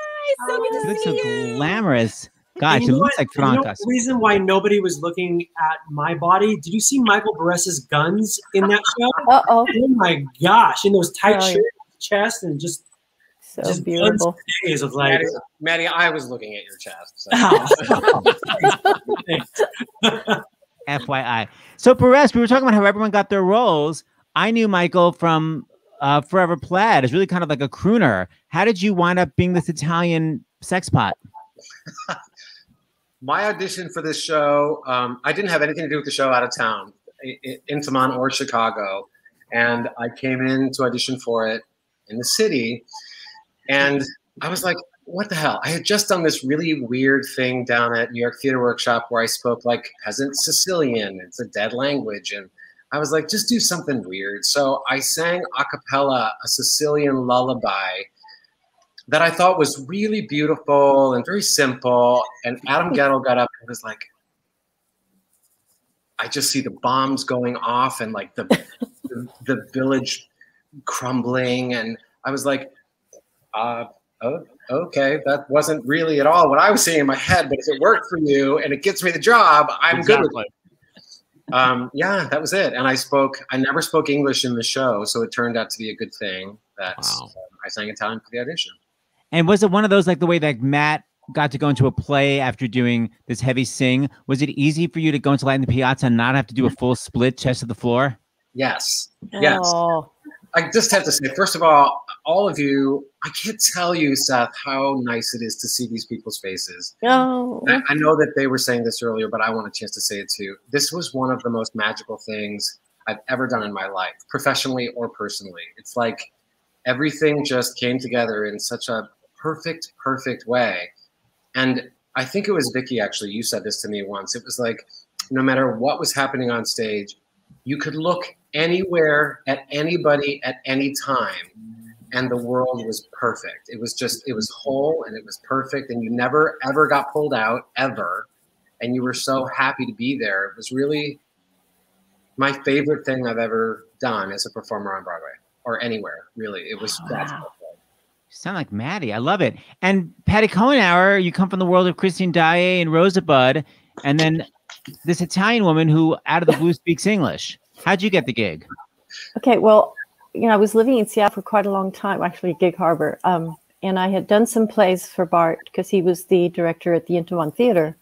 So good She to looks see so you. glamorous. God, And she you know looks what? like You know the reason why nobody was looking at my body? Did you see Michael Berresse's guns in that show? Uh oh. Oh my gosh! In those tight Oh, yeah. chest, and just So just beautiful. guns days of like. Maddie, Maddie, I was looking at your chest. so- Oh. FYI. So Perez, we were talking about how everyone got their roles. I knew Michael from uh, Forever Plaid is really kind of like a crooner. How did you wind up being this Italian sex pot? My audition for this show, um, I didn't have anything to do with the show out of town, in Intiman or Chicago. And I came in to audition for it in the city. And I was like, what the hell? I had just done this really weird thing down at New York Theater Workshop where I spoke like peasant Sicilian. It's a dead language. And I was like, just do something weird. So I sang a cappella a Sicilian lullaby that I thought was really beautiful and very simple. And Adam Guettel got up and was like, I just see the bombs going off and like the, the, the village crumbling. And I was like, uh, oh, okay, that wasn't really at all what I was seeing in my head, but if it worked for you and it gets me the job, I'm good with it. Um, yeah, that was it. And I spoke, I never spoke English in the show, so it turned out to be a good thing that um, I sang Italian for the audition. And was it one of those like the way that Matt got to go into a play after doing this heavy sing? Was it easy for you to go into Light in the Piazza and not have to do a full split chest to the floor? Yes. Yes. Oh. I just have to say, first of all, all of you, I can't tell you, Seth, how nice it is to see these people's faces. Oh. I, I know that they were saying this earlier, but I want a chance to say it too. This was one of the most magical things I've ever done in my life, professionally or personally. It's like everything just came together in such a perfect, perfect way. And I think it was Vicky, actually, you said this to me once. It was like, no matter what was happening on stage, you could look anywhere at anybody at any time and the world was perfect. It was just it was whole and it was perfect and you never ever got pulled out ever. And you were so happy to be there. It was really my favorite thing i've ever done as a performer on broadway or anywhere really. It was that's You sound like Maddie. I love it. And Patti Cohenour, you come from the world of Christine Daae and Rosebud, and then this Italian woman who out of the blue speaks English. How'd you get the gig? Okay, well, you know, I was living in Seattle for quite a long time, actually, Gig Harbor. Um, and I had done some plays for Bart because he was the director at the Intiman Theater.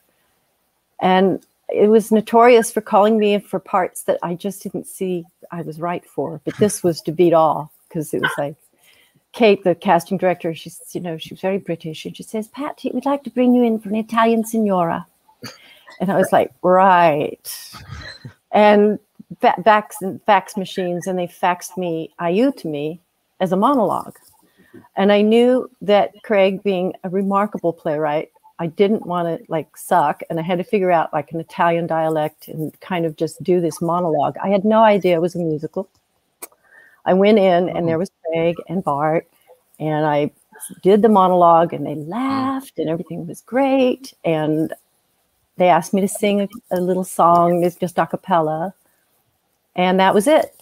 And it was notorious for calling me in for parts that I just didn't see I was right for. But this was to beat all because it was like Kate, the casting director, she's, you know, she was very British. And she says, Pat, we'd like to bring you in for an Italian signora. And I was like, right. And fa- fax, fax machines, and they faxed me Aiutami as a monologue. And I knew that Craig, being a remarkable playwright, I didn't want to like suck, and I had to figure out like an Italian dialect and kind of just do this monologue. I had no idea it was a musical. I went in, and there uh-huh. was Craig and Bart, and I did the monologue, and they mm. laughed, and everything was great. And they asked me to sing a, a little song, it's just a cappella, and that was it.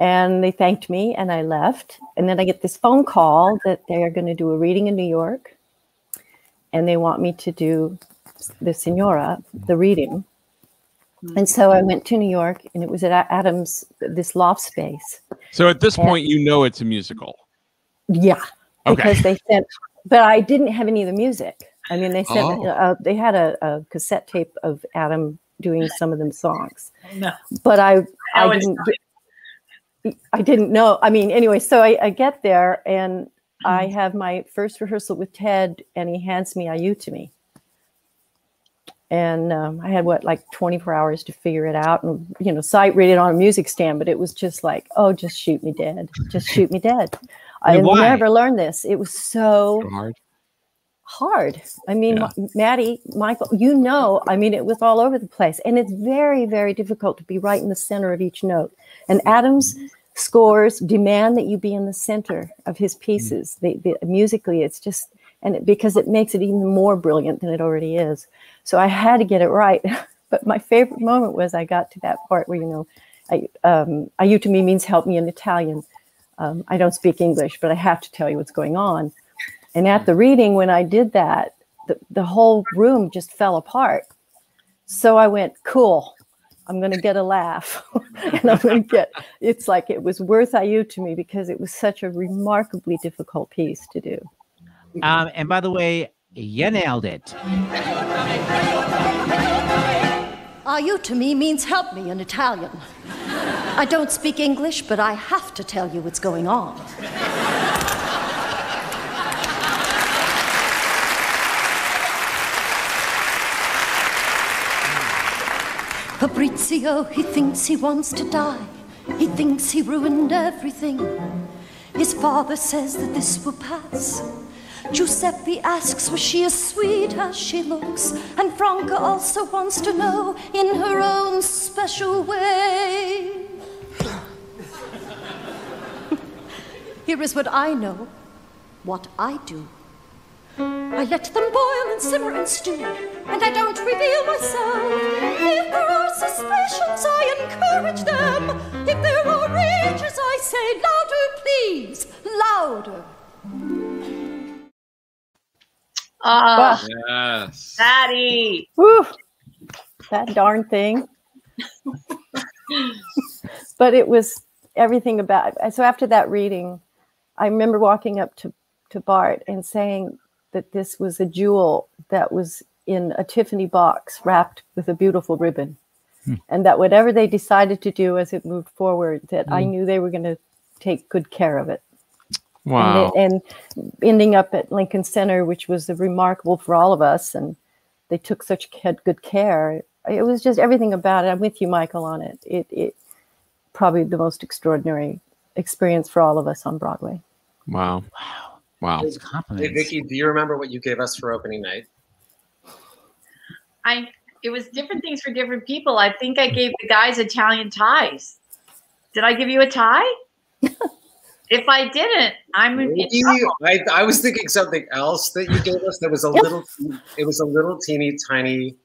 And they thanked me, and I left. And then I get this phone call that they are going to do a reading in New York, and they want me to do the Senora, the reading. Hmm. And so I went to New York, and it was at Adams, this loft space. So at this And- point, you know it's a musical. Yeah, Okay. because they sent, but I didn't have any of the music. I mean, they sent, Oh. uh, they had a, a cassette tape of Adam doing some of them songs. No. but I How I didn't I didn't know. I mean, anyway, so I, I get there and I have my first rehearsal with Ted, and he hands me Aiutami. And um, I had what like 24 hours to figure it out, and you know, sight read it on a music stand. But it was just like, oh, just shoot me dead, just shoot me dead. I never learned this. It was so hard. Hard. I mean, Ma- Maddie, Michael, you know, I mean, it was all over the place. And it's very, very difficult to be right in the center of each note. And Adams scores demand that you be in the center of his pieces. They, they, musically, it's just, and it, because it makes it even more brilliant than it already is. So I had to get it right. but my favorite moment was I got to that part where, you know, I, um, me means help me in Italian. Um, I don't speak English, but I have to tell you what's going on. And at the reading, when I did that, the, the whole room just fell apart. So I went, cool. I'm going to get a laugh. and I'm going to get, it's like it was worth Aiutami because it was such a remarkably difficult piece to do. Um, and by the way, you nailed it. Aiutami means help me in Italian. I don't speak English, but I have to tell you what's going on. Fabrizio, he thinks he wants to die. He thinks he ruined everything. His father says that this will pass. Giuseppe asks, was she as sweet as she looks? And Franca also wants to know in her own special way. Here is what I know, what I do. I let them boil and simmer and stew, and I don't reveal myself. If there are suspicions, I encourage them. If there are rages, I say, louder, please, louder. Oh, Yes. Daddy. Whew, that darn thing. but it was everything about so after that reading, I remember walking up to, to Bart and saying that this was a jewel that was in a Tiffany box wrapped with a beautiful ribbon. Hmm. And that whatever they decided to do as it moved forward, that I Hmm. knew they were going to take good care of it. Wow. And, it- and ending up at Lincoln Center, which was remarkable for all of us, and they took such ca- good care. It was just everything about it. I'm with you, Michael, on it. It, it probably the most extraordinary experience for all of us on Broadway. Wow. Wow. It's Hey. Vicky, do you remember what you gave us for opening night? I it was different things for different people. I think I gave the guys Italian ties. Did I give you a tie? if I didn't, I'm Maybe. trouble. I, I was thinking something else that you gave us that was a little it was a little teeny tiny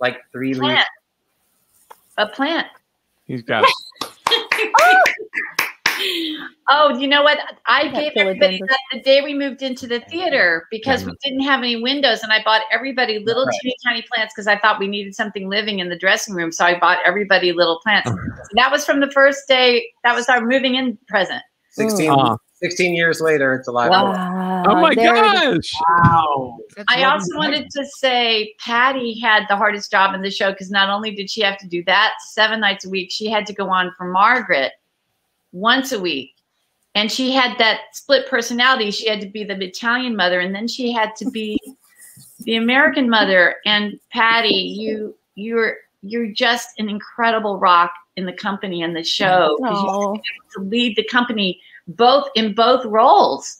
like three leaf. A plant. He's got Oh, you know what? I That gave everybody that the day we moved into the theater because we didn't have any windows, and I bought everybody little Right. teeny tiny plants because I thought we needed something living in the dressing room. So I bought everybody little plants. So that was from the first day. That was our moving in present. 16, Aw. 16 years later it's alive. Wow. Oh my there gosh. Wow. I also wanted to say Patti had the hardest job in the show because not only did she have to do that seven nights a week, she had to go on for Margaret once a week. And she had that split personality. She had to be the Italian mother, and then she had to be the American mother. And Patti, you you're you're just an incredible rock in the company and the show Oh, to lead the company both in both roles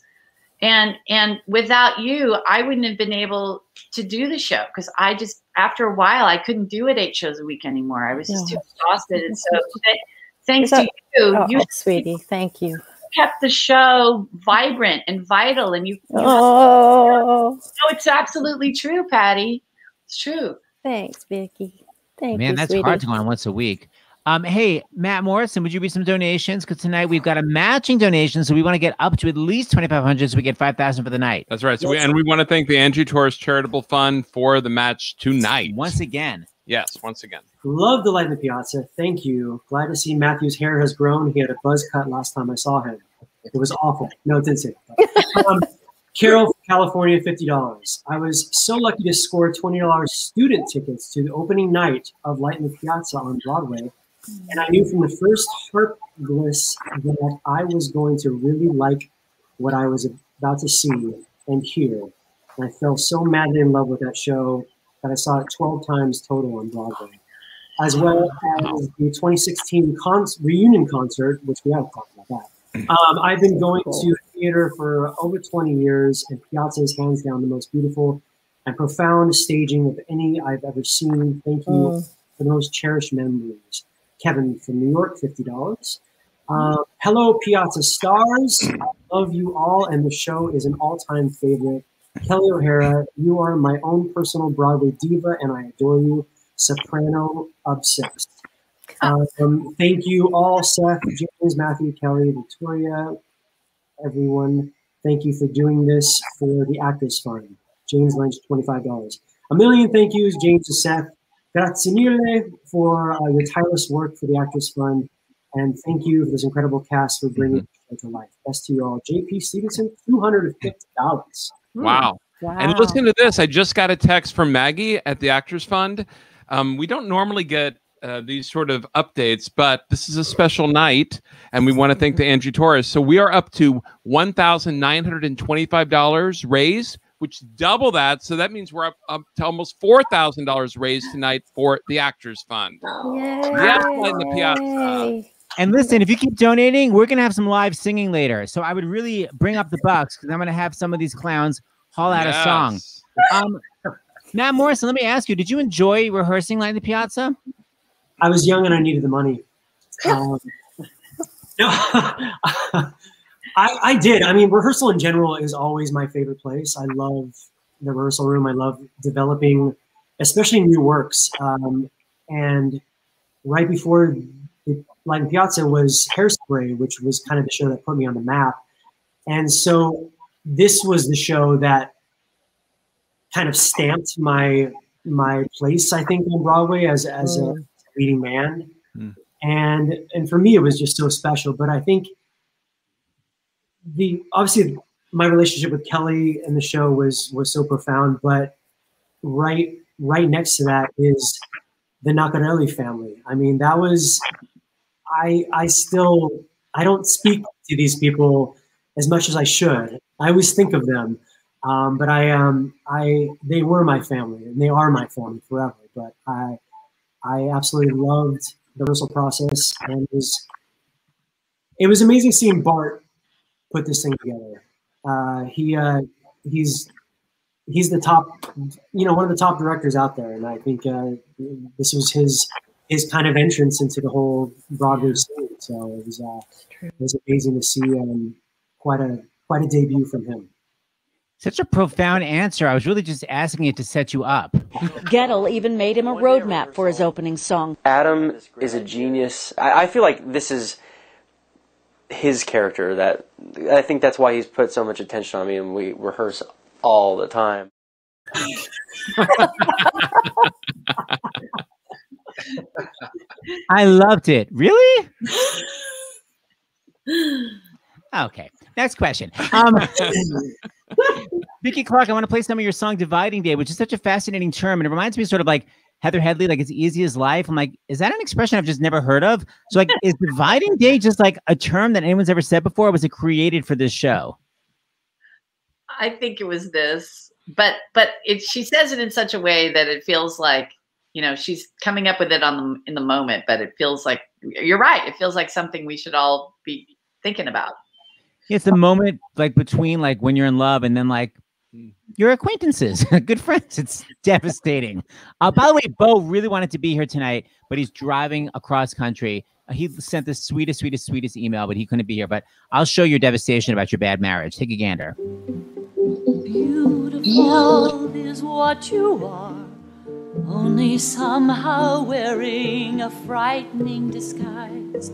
and and without you i wouldn't have been able to do the show because i just after a while i couldn't do it eight shows a week anymore i was just too exhausted and so thanks that- to you oh, you oh, sweetie, thank you. Kept the show vibrant and vital and you, you Oh, no, it's absolutely true Patti it's true thanks, Vicky. Thank Man, you, that's sweetie. hard to go on once a week. Um, hey, Matt Morrison, would you read some donations? Because tonight we've got a matching donation, so we want to get up to at least twenty five hundred, so we get five thousand for the night. That's right. So we, and we want to thank the Angie Torres Charitable Fund for the match tonight. Once again, Yes, once again. Love the light in the piazza. Thank you. Glad to see Matthew's hair has grown. He had a buzz cut last time I saw him. It was awful. No, it didn't say. that. Um, Carol, from California, fifty dollars. I was so lucky to score twenty dollars student tickets to the opening night of Light in the Piazza on Broadway, and I knew from the first harp bliss that I was going to really like what I was about to see and hear. And I fell so madly in love with that show that I saw it 12 times total on Broadway, as well as the 2016 con- reunion concert, which we haven't talked about that. Um, I've been going to theater for over 20 years, and Piazza is hands down the most beautiful and profound staging of any I've ever seen. Thank you Mm. for the most cherished memories. Kevin from New York, $50. Uh, hello, Piazza stars. I love you all, and the show is an all time favorite. Kelli O'Hara, you are my own personal Broadway diva, and I adore you. Soprano obsessed. Um, thank you all, Seth, James, Matthew, Kelli, Victoria, everyone. Thank you for doing this for the Actors Fund. James Lynch, $25. A million thank yous, James and Seth. Grazie mille for uh, your tireless work for the Actors Fund. And thank you for this incredible cast for bringing the show to life. Best to you all. JP Stevenson, $250. Wow. Wow. And listen to this. I just got a text from Maggie at the Actors Fund. Um, we don't normally get uh, these sort of updates, but this is a special night, and we want to thank the Angie Torres. So we are up to one thousand nine hundred and twenty-five dollars raised, which is double that. So that means we're up, up to almost four thousand dollars raised tonight for the Actors Fund. Yes, in the piazza. And listen, if you keep donating, we're gonna have some live singing later. So I would really bring up the bucks because I'm gonna have some of these clowns haul out a song. Um, Matt Morrison, let me ask you: Did you enjoy rehearsing Light in the Piazza? I was young and I needed the money. Um, no, I, I did. I mean, rehearsal in general is always my favorite place. I love the rehearsal room. I love developing, especially new works. Um, and right before the Light Piazza was Hairspray, which was kind of the show that put me on the map. And so this was the show that kind of stamped my my place, I think, on Broadway as as a leading man. Mm. And and for me, it was just so special. But I think the obviously my relationship with Kelli and the show was was so profound. But right right next to that is the Naccarelli family. I mean, that was I I still I don't speak to these people as much as I should. I always think of them, um, but I um I they were my family and they are my family forever. But I I absolutely loved the rehearsal process and it was it was amazing seeing Bart put this thing together. Uh, he uh, he's he's the top, you know, one of the top directors out there, and I think uh, this was his his kind of entrance into the whole Broadway scene. So it was uh, it was amazing to see um, quite a quite a debut from him. Such a profound answer. I was really just asking it to set you up. Guettel even made him a roadmap for his opening song. Adam is a genius. I, I feel like this is his character that I think that's why he's put so much attention on me and we rehearse all the time. I loved it. Really? Okay. Next question. Um, Vicky Clark, I want to play some of your song "Dividing Day," which is such a fascinating term, and it reminds me sort of like Heather Headley, like "It's Easy as Life." I'm like, is that an expression I've just never heard of? So, like, is "Dividing Day" just like a term that anyone's ever said before? Or was it created for this show? I think it was this, but but it she says it in such a way that it feels like you know she's coming up with it on the in the moment, but it feels like you're right. It feels like something we should all be thinking about. It's the moment like between like when you're in love and then like your acquaintances, good friends. It's devastating. Uh, by the way, Bo really wanted to be here tonight, but he's driving across country. Uh, he sent the sweetest, sweetest, sweetest email, but he couldn't be here. But I'll show your devastation about your bad marriage. Take a gander. Beautiful is what you are, only somehow wearing a frightening disguise.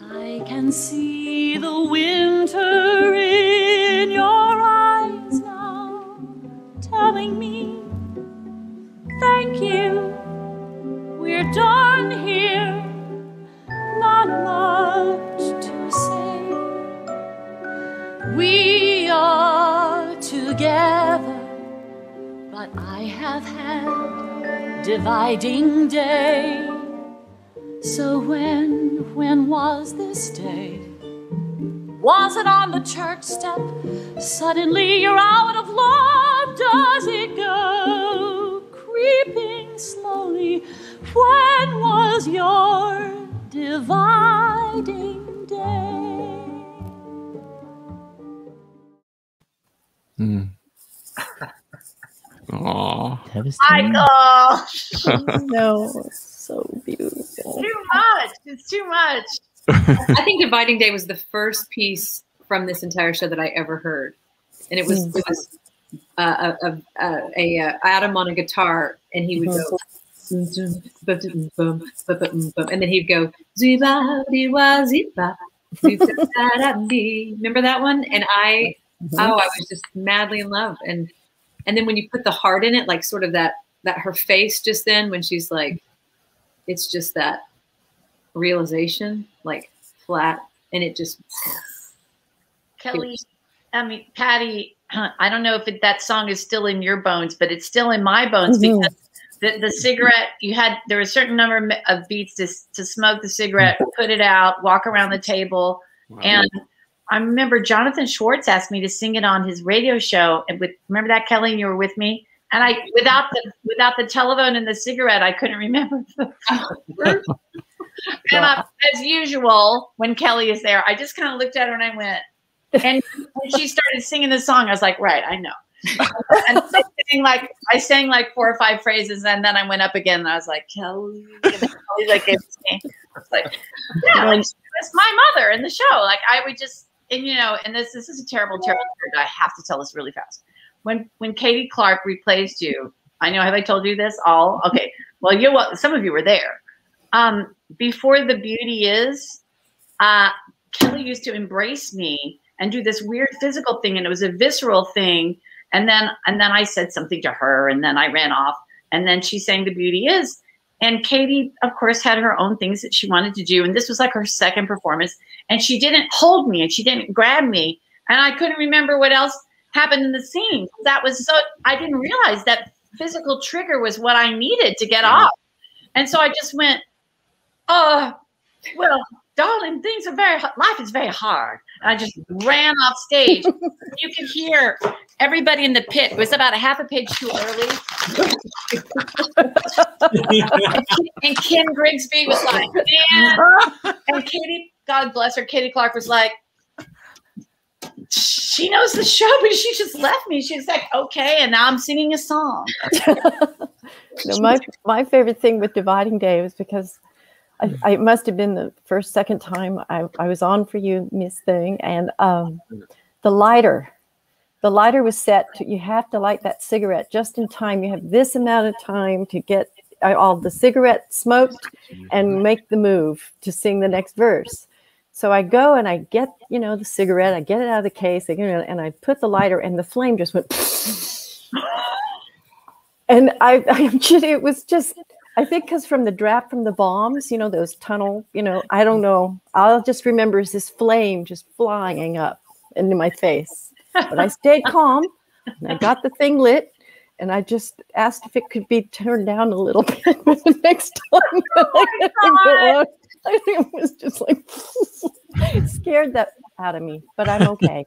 I can see the winter in your eyes now, telling me, Thank you, we're done here, not much to say. We are together, but I have had dividing day. So when, when was this day? Was it on the church step? Suddenly you're out of love. Does it go creeping slowly? When was your dividing day? Hmm. Hmm. Aw. Michael, no, so beautiful. too much. It's too much. I think Dividing Day was the first piece from this entire show that I ever heard, and it was it was uh, a, a, a, a uh, Adam on a guitar, and he would go. And then he'd go, "Ziba, diwa, ziba, ziba, da, dee." remember that one? And I, oh, I was just madly in love. And and then when you put the heart in it, like sort of that that her face just then when she's like, it's just that realization, like flat, and it just Kelli, I mean, Patti, I don't know if it, that song is still in your bones, but it's still in my bones Mhm. because the, the cigarette you had there was a certain number of of beats to, to smoke the cigarette put it out walk around the table and i remember jonathan schwartz asked me to sing it on his radio show and with remember that kelli you were with me and i without the without the telephone and the cigarette i couldn't remember the and I, as usual when kelli is there i just kind of looked at her and i went and when she started singing the song i was like right i know and I sang like I sang like four or five phrases, and then I went up again, and I was like, Kelli, Kelli like gave me. It's like, yeah, like, it's my mother in the show. Like I would just, and you know, and this this is a terrible, terrible story. I have to tell this really fast. When when Katie Clark replaced you, I know. Have I told you this all? Okay. Well, you well, some of you were there. Um, before the beauty is, uh, Kelli used to embrace me and do this weird physical thing, and it was a visceral thing and then and then I said something to her, and then I ran off, and then she sang "The Beauty Is," and Katie, of course, had her own things that she wanted to do, and this was like her second performance, and she didn't hold me. And she didn't grab me, and I couldn't remember what else happened in the scene. That was so I didn't realize that physical trigger was what I needed to get off, and so I just went, oh, well, darling, things are very life is very hard. And I just ran off stage. you could hear everybody in the pit. It was about a half a page too early. and Kim Grigsby was like, man. And Katie, God bless her, Katie Clark was like, she knows the show, but she just left me. She's like, okay, and now I'm singing a song. No, my my favorite thing with Dividing Day was because I, I it must have been the first second time I, I was on for you, Miss Thing, and um, the lighter, the lighter was set. To, you have to light that cigarette just in time. You have this amount of time to get all the cigarette smoked and make the move to sing the next verse. So I go and I get you know the cigarette. I get it out of the case, I it, and I put the lighter, and the flame just went. and I, I'm just, it was just, I think because from the draft from the bombs, you know, those tunnel, you know, I don't know. I'll just remember is this flame just flying up into my face. But I stayed calm and I got the thing lit and I just asked if it could be turned down a little bit the next time. that I could go on. I think it was just like it scared that out of me, but I'm okay.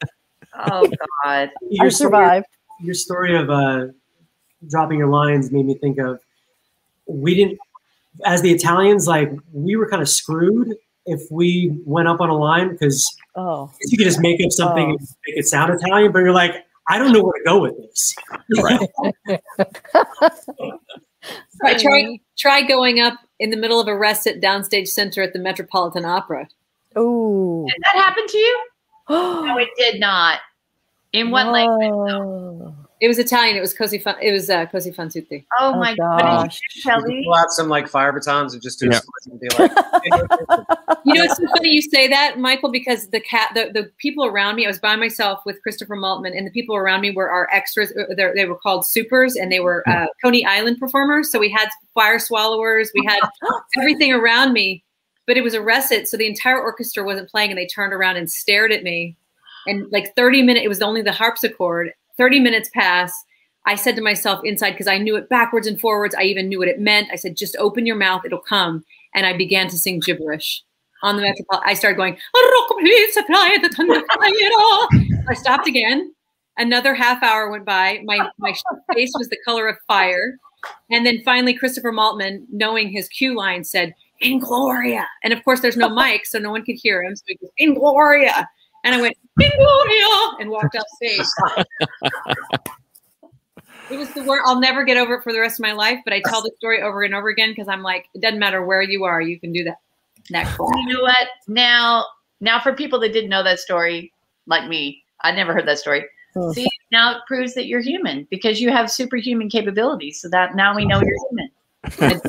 Oh God. I survived. Story, your story of uh, dropping your lines made me think of we didn't, as the Italians, like we were kind of screwed if we went up on a line because oh. you could just make up something Oh. and make it sound Italian, but you're like, I don't know where to go with this. Try, try, try going up in the middle of a rest at Downstage Center at the Metropolitan Opera. Oh. Did that happen to you? no, it did not. In what language? It was Italian. It was Cosi fan, It was uh, Cosi fan tutte. Oh, my God. Kelli. Pull out some like fire batons and just do Yeah. split and be like, You know, it's so funny you say that, Michael, because the cat, the, the people around me, I was by myself with Christopher Maltman, and the people around me were our extras. uh, they're- were called supers, and they were uh, Coney Island performers. So we had fire swallowers, we had everything around me, but it was arrested. So the entire orchestra wasn't playing, and they turned around and stared at me. And like 30 minutes, it was only the harpsichord. 30 minutes pass. I said to myself inside, because I knew it backwards and forwards. I even knew what it meant. I said, just open your mouth, it'll come. And I began to sing gibberish on the Metropolitan. I started going, "Rock, please supply the thunder. I stopped again. Another half hour went by. My my face was the color of fire. And then finally, Christopher Maltman, knowing his cue line, said, "In Gloria." And of course, there's no mic, so no one could hear him. So he goes, "In Gloria." And I went, "In Gloria," and walked off stage. It was the word I'll never get over it for the rest of my life, but I tell the story over and over again because I'm like, it doesn't matter where you are, you can do that. That cool. You know what? Now, now for people that didn't know that story, like me, I never heard that story. Hmm. See, now it proves that you're human because you have superhuman capabilities. So that now we know you're human.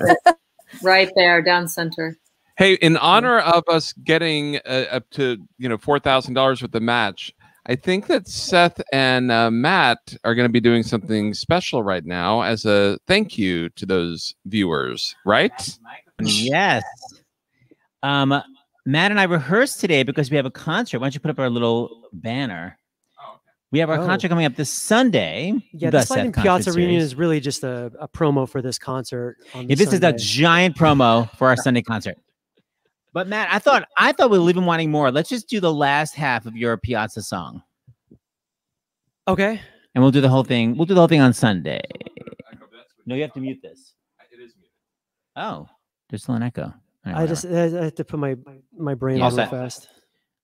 right there, down center. Hey, in honor of us getting uh, up to you know four thousand dollars with the match, I think that Seth and uh, Matt are going to be doing something special right now as a thank you to those viewers, right? Yes. Um, Matt and I rehearsed today because we have a concert. Why don't you put up our little banner? We have our Oh. concert coming up this Sunday. Yeah, the the Sliding Seth Piazza Concert reunion is really just a, a promo for this concert. On Yeah, this is a giant promo for our Sunday concert. But Matt, I thought I thought we'd leave him wanting more. Let's just do the last half of your Piazza song, Okay. and we'll do the whole thing. We'll do the whole thing on Sunday. No, you have to mute this. It is muted. Oh, there's still an echo. All right, I just I, I have to put my my brain All on real fast.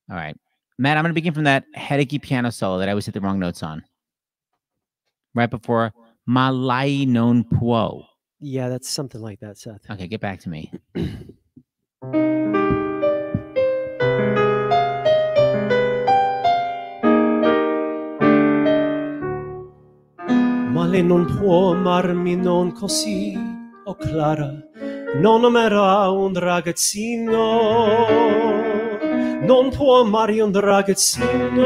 All right, Matt. I'm going to begin from that headachy piano solo that I always hit the wrong notes on. Right before Malai non puo. Yeah, that's something like that, Seth. Okay, get back to me. Male non può amarmi non così, oh Clara, non amerà un ragazzino, non può amare un ragazzino,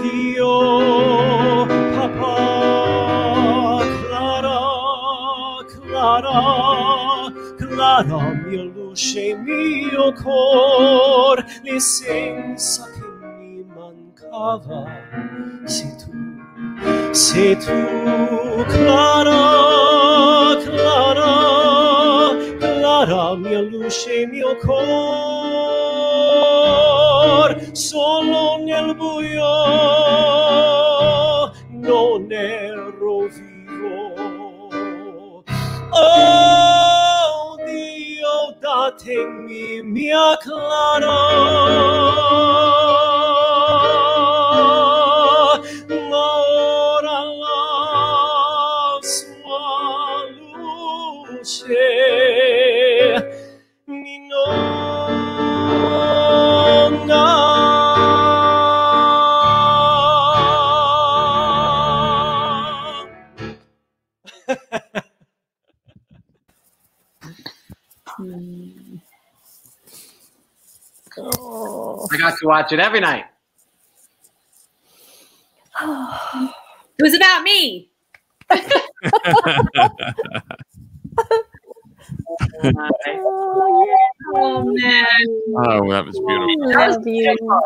Dio, papà, Clara, Clara, Clara, mia luce, mio cor, l'essenza che mi mancava, sei tu. Sei tu, Clara, Clara, Clara, mia luce, mio cor, solo nel buio non ero vivo. Oh Dio, me, mia Clara, watch it every night. It was about me. Oh man. Oh, that was beautiful. That was beautiful.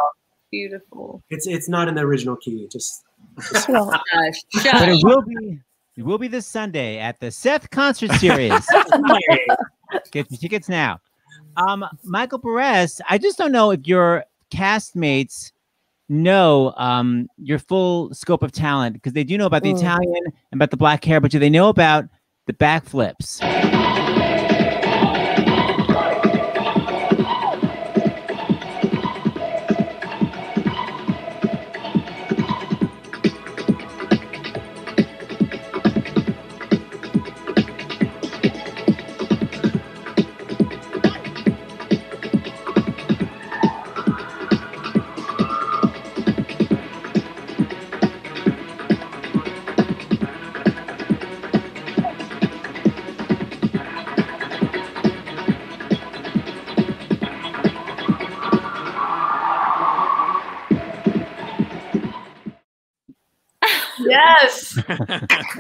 Beautiful. It's it's not in the original key. Just Gosh, But it will be it will be this Sunday at the Seth Concert Series. Get your tickets now. Um, Michael Berresse, I just don't know if your castmates know um your full scope of talent because they do know about the Mm. Italian and about the black hair, but do they know about the backflips?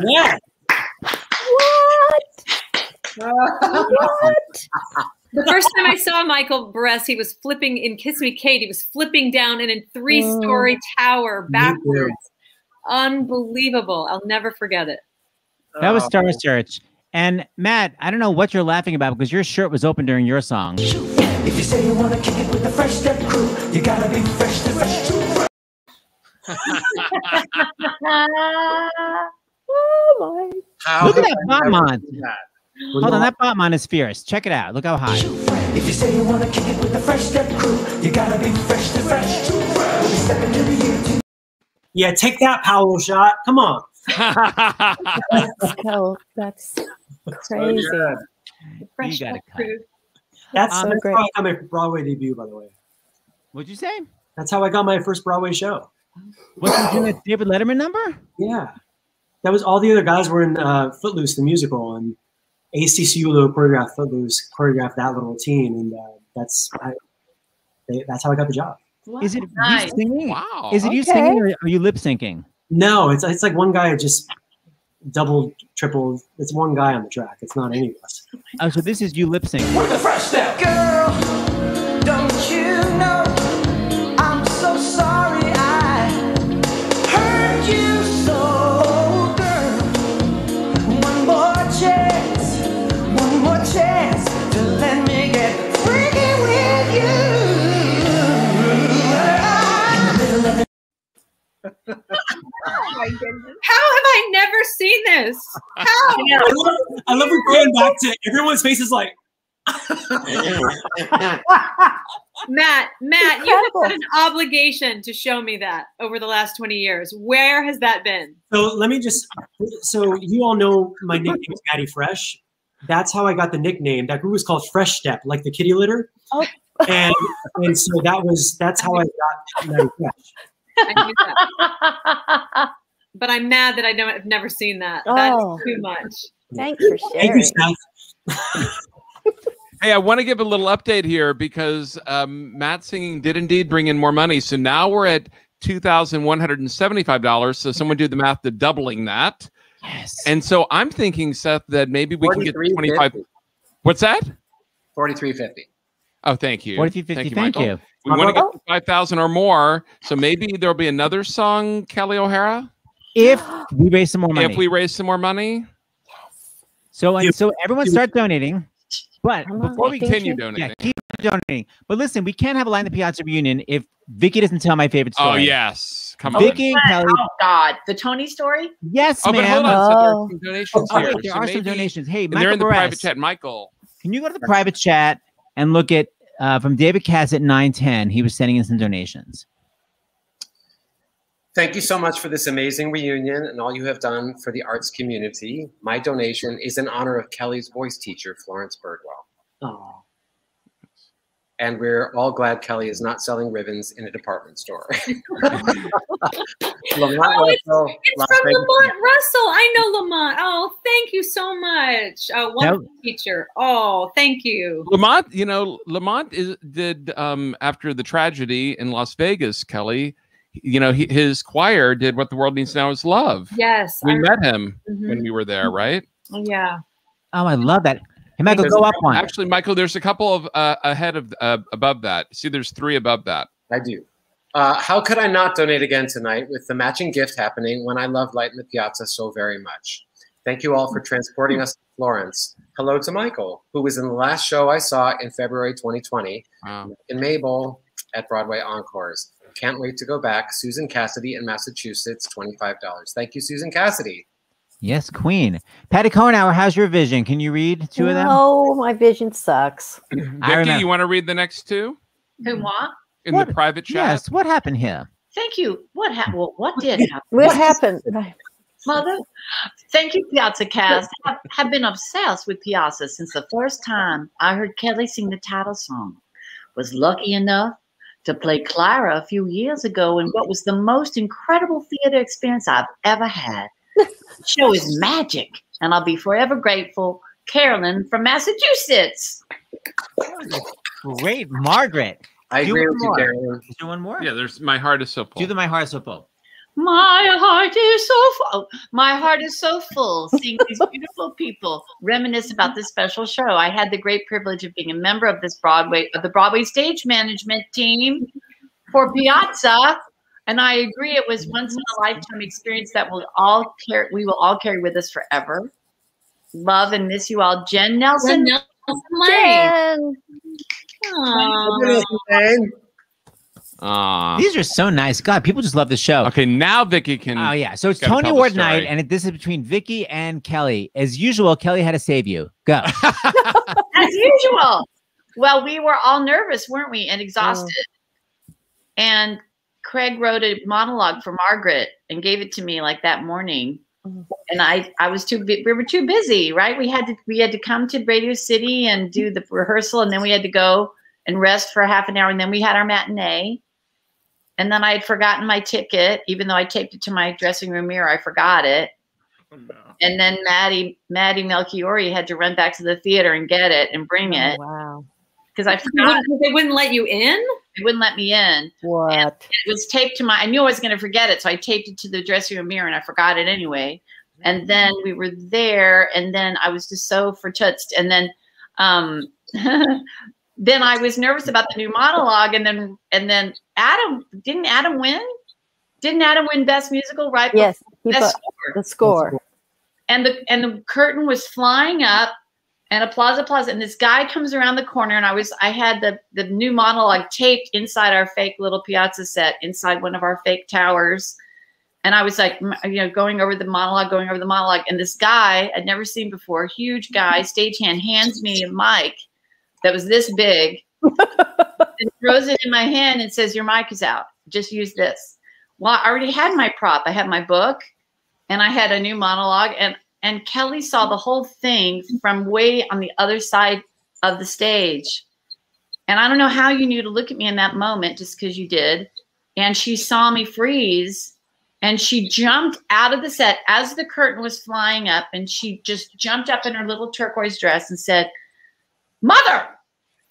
Yes. yeah. The first time I saw Michael Berresse, he was flipping in Kiss Me Kate. He was flipping down in a three-story mm. tower backwards. Unbelievable. I'll never forget it. That was Oh. Star Search. And Matt, I don't know what you're laughing about because your shirt was open during your song. If you say you wanna kick it with the fresh step crew, you gotta be fresh to fresh to fresh. Oh my. How Look at that I never Botmont. seen that? Hold on, that Botmont is fierce. Check it out. Look how high. If you say you wanna kick it with the fresh step crew, you gotta be fresh to fresh to fresh. When we step into the year two. Yeah, take that Powell shot. Come on. Oh, that's crazy. Fresh gotta cut. Crew. That's, So that's great. how I got my Broadway debut, by the way. What'd you say? That's how I got my first Broadway show. What's you doing that David Letterman number? Yeah. That was all the other guys were in uh, Footloose, the musical, and AC Ciulla choreographed Footloose, choreographed that little routine, and uh, that's I, they, that's how I got the job. Is it Nice. you singing? Wow. Is it you Okay. singing or are you lip syncing? No, it's it's like one guy just double, triple. It's one guy on the track. It's not any of us. Oh, so this is you lip syncing. With the fresh step. Girl, this? How? I love, I love we pan back to everyone's face is like. Matt, Matt, you have had an obligation to show me that over the last 20 years. Where has that been? So let me just. So you all know my nickname is Matty Fresh. That's how I got the nickname. That group was called Fresh Step, like the kitty litter. Oh. And and so that was that's how I got Matty Fresh. I knew that. But I'm mad that I don't have never seen that. That's Oh. too much. Thanks for Thank sharing. you, Hey, I want to give a little update here because um, Matt singing did indeed bring in more money. So now we're at two thousand one hundred and seventy-five dollars. So someone do the math to doubling that. Yes. And so I'm thinking, Seth, that maybe we can get twenty-five. 43.50. What's that? Forty-three fifty. Oh, thank you. 43.50, thank Michael. you. We want to get five thousand or more. So maybe there'll be another song, Kelli O'Hara, If we raise some more money. if we raise some more money. So and so everyone start donating. But before we Continue donating. yeah, keep donating. But listen, we can't have a line in the Piazza reunion if Vicky doesn't tell my favorite story. Oh yes, come on. Vicky and Kelli. Oh God, the Tony story. Yes, Oh, but ma'am. hold on. So there are Oh. some donations Oh, here. wait, there So are some donations. Hey, And they're Michael in the private chat. Michael. Can you go to the private chat and look at uh, from David Cass at 910? He was sending in some donations. Thank you so much for this amazing reunion and all you have done for the arts community. My donation is in honor of Kelli's voice teacher, Florence Birdwell. Oh. And we're all glad Kelli is not selling ribbons in a department store. Lamont Oh, it's, Russell, it's Las from Vegas. Lamont Russell. I know Lamont. Oh, thank you so much. Uh, wonderful teacher. Oh, thank you. Lamont, you know, Lamont is did um after the tragedy in Las Vegas, Kelli, you know, he, his choir did what the world needs now is love. Yes. We I- met him Mhm. when we were there, right? Yeah. Oh, I love that. Hey, Michael, There's go up one. Actually, Michael, there's a couple of uh, ahead of uh, above that. See, there's three above that. I do. Uh, how could I not donate again tonight with the matching gift happening when I love Light in the Piazza so very much? Thank you all for transporting us to Florence. Hello to Michael, who was in the last show I saw in February 2020, Wow. in Mabel at Broadway Encores. Can't wait to go back. Susan Cassidy in Massachusetts, $25. Thank you, Susan Cassidy. Yes, Queen. Patti Cohenour, how's your vision? Can you read two of them? No, my vision sucks. Vicky, remember- you want to read the next two Who what? in the private chat? Yes. What happened here? Thank you. What happened? Well, what did happen? What happened? Mother, thank you, Piazza Cast. I have been obsessed with Piazza since the first time I heard Kelli sing the title song. Was lucky enough to play Clara a few years ago in what was the most incredible theater experience I've ever had. The show is magic, and I'll be forever grateful. Carolyn from Massachusetts. Great, Margaret. I Do agree one with you, more. Carolyn. Do one more. Yeah, there's my heart is so full. Do the My Heart is So Full. My heart is so full. Oh, my heart is so full seeing these beautiful people reminisce about this special show. I had the great privilege of being a member of this Broadway of the Broadway stage management team for Piazza, and I agree it was once in a lifetime experience that will all carry we will all carry with us forever. Love and miss you all, Jen Nelson. Jen Nelson Jen. Aw. These are so nice. God, people just love the show. Okay, now Vicky can. Oh yeah, so it's Tony tell the Award night, and it, this is between Vicky and Kelli. As usual, Kelli had to save you. Go. as usual. Well, we were all nervous, weren't we, and exhausted. Oh. And Craig wrote a monologue for Margaret and gave it to me like that morning. Mm-hmm. And I, I was too, we were too busy, right? We had to, we had to come to Radio City and do the rehearsal, and then we had to go and rest for half an hour, and then we had our matinee. And then I had forgotten my ticket, even though I taped it to my dressing room mirror. I forgot it. And then Maddie, Maddie Melchiori had to run back to the theater and get it and bring it. Wow. Because I They forgot. wouldn't, they wouldn't let you in? They wouldn't let me in. What? It was taped to my, I knew I was going to forget it. So I taped it to the dressing room mirror and I forgot it anyway. And then we were there and then I was just so fortutzed. And then, um, then I was nervous about the new monologue. And then, and then Adam, didn't Adam win? Didn't Adam win best musical right? Yes, Best put the score. and the and the curtain was flying up and applause applause and this guy comes around the corner and i was i had the the new monologue taped inside our fake little piazza set inside one of our fake towers and I was like, you know, going over the monologue, going over the monologue, and this guy I'd never seen before, huge guy, stagehand, hands me a mic that was this big, and throws it in my hand and says, "Your mic is out. Just use this." Well, I already had my prop. I had my book, and I had a new monologue, and and Kelli saw the whole thing from way on the other side of the stage. And I don't know how you knew to look at me in that moment just because you did. And she saw me freeze and she jumped out of the set as the curtain was flying up and she just jumped up in her little turquoise dress and said, Mother,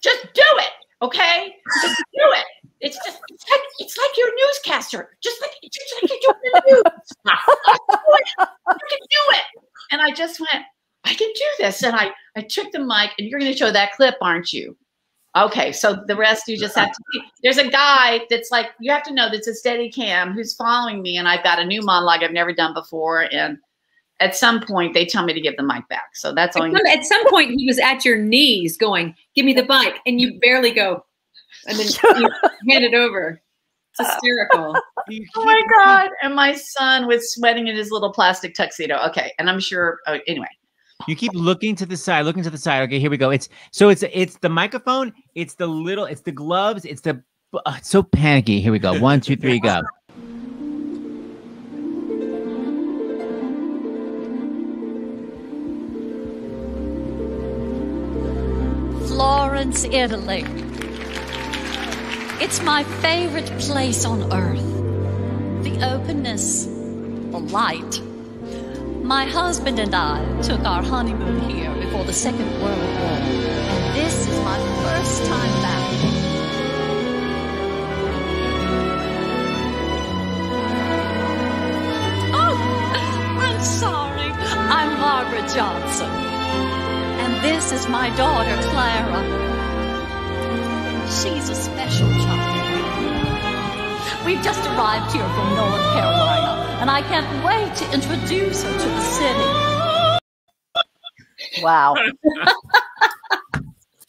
just do it, okay? Just do it. It's just it's like it's like you're newscaster, just like just like you're doing the news. do it. You can do it. And I just went, I can do this. And I I took the mic, and you're going to show that clip, aren't you? Okay, so the rest you just have to see. There's a guy that's like, you have to know that's a steady cam who's following me, and I've got a new monologue I've never done before. And at some point, they tell me to give the mic back. So that's all At some, at some point, he was at your knees going, Give me the mic. And you barely go, and then you hand it over. It's hysterical. Oh my God. And my son was sweating in his little plastic tuxedo. Okay. And I'm sure, oh, anyway. You keep looking to the side, looking to the side. Okay, here we go. It's so it's it's the microphone, it's the little, it's the gloves, it's the uh, it's so panicky. Here we go. One, two, three, go. Florence, Italy. It's my favorite place on earth. The openness, the light. My husband and I took our honeymoon here before the Second World War, and this is my first time back. Oh, I'm sorry. I'm Margaret Johnson. And this is my daughter, Clara. She's a special child. We've just arrived here from North Carolina, and I can't wait to introduce her to the city. Wow.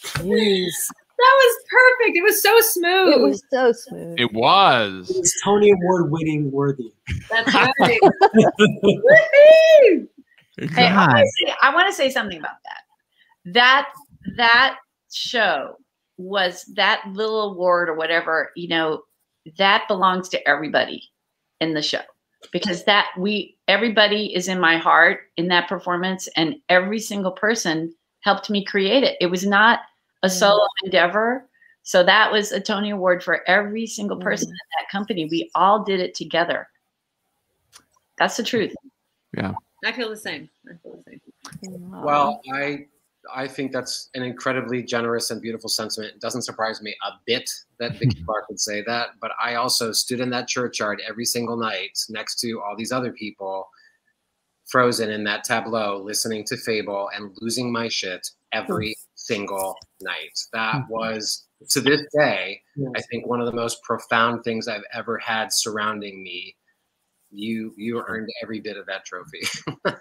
Jeez. That was perfect. It was so smooth. It was so smooth. It was. It's Tony Award winning worthy. That's right. Hey, I want to say, I want to say something about that. That that show was that little award or whatever, you know, that belongs to everybody in the show because that we everybody is in my heart in that performance and every single person helped me create it. It was not a mm. solo endeavor. So that was a Tony Award for every single mm. person in that company. We all did it together. That's the truth. Yeah. I feel the same. I feel the same. Well, I I think that's an incredibly generous and beautiful sentiment. It doesn't surprise me a bit that Vicky Clark would say that, but I also stood in that churchyard every single night next to all these other people, frozen in that tableau, listening to Fable and losing my shit every single night. That mm-hmm. was to this day, I think one of the most profound things I've ever had surrounding me. You you earned every bit of that trophy.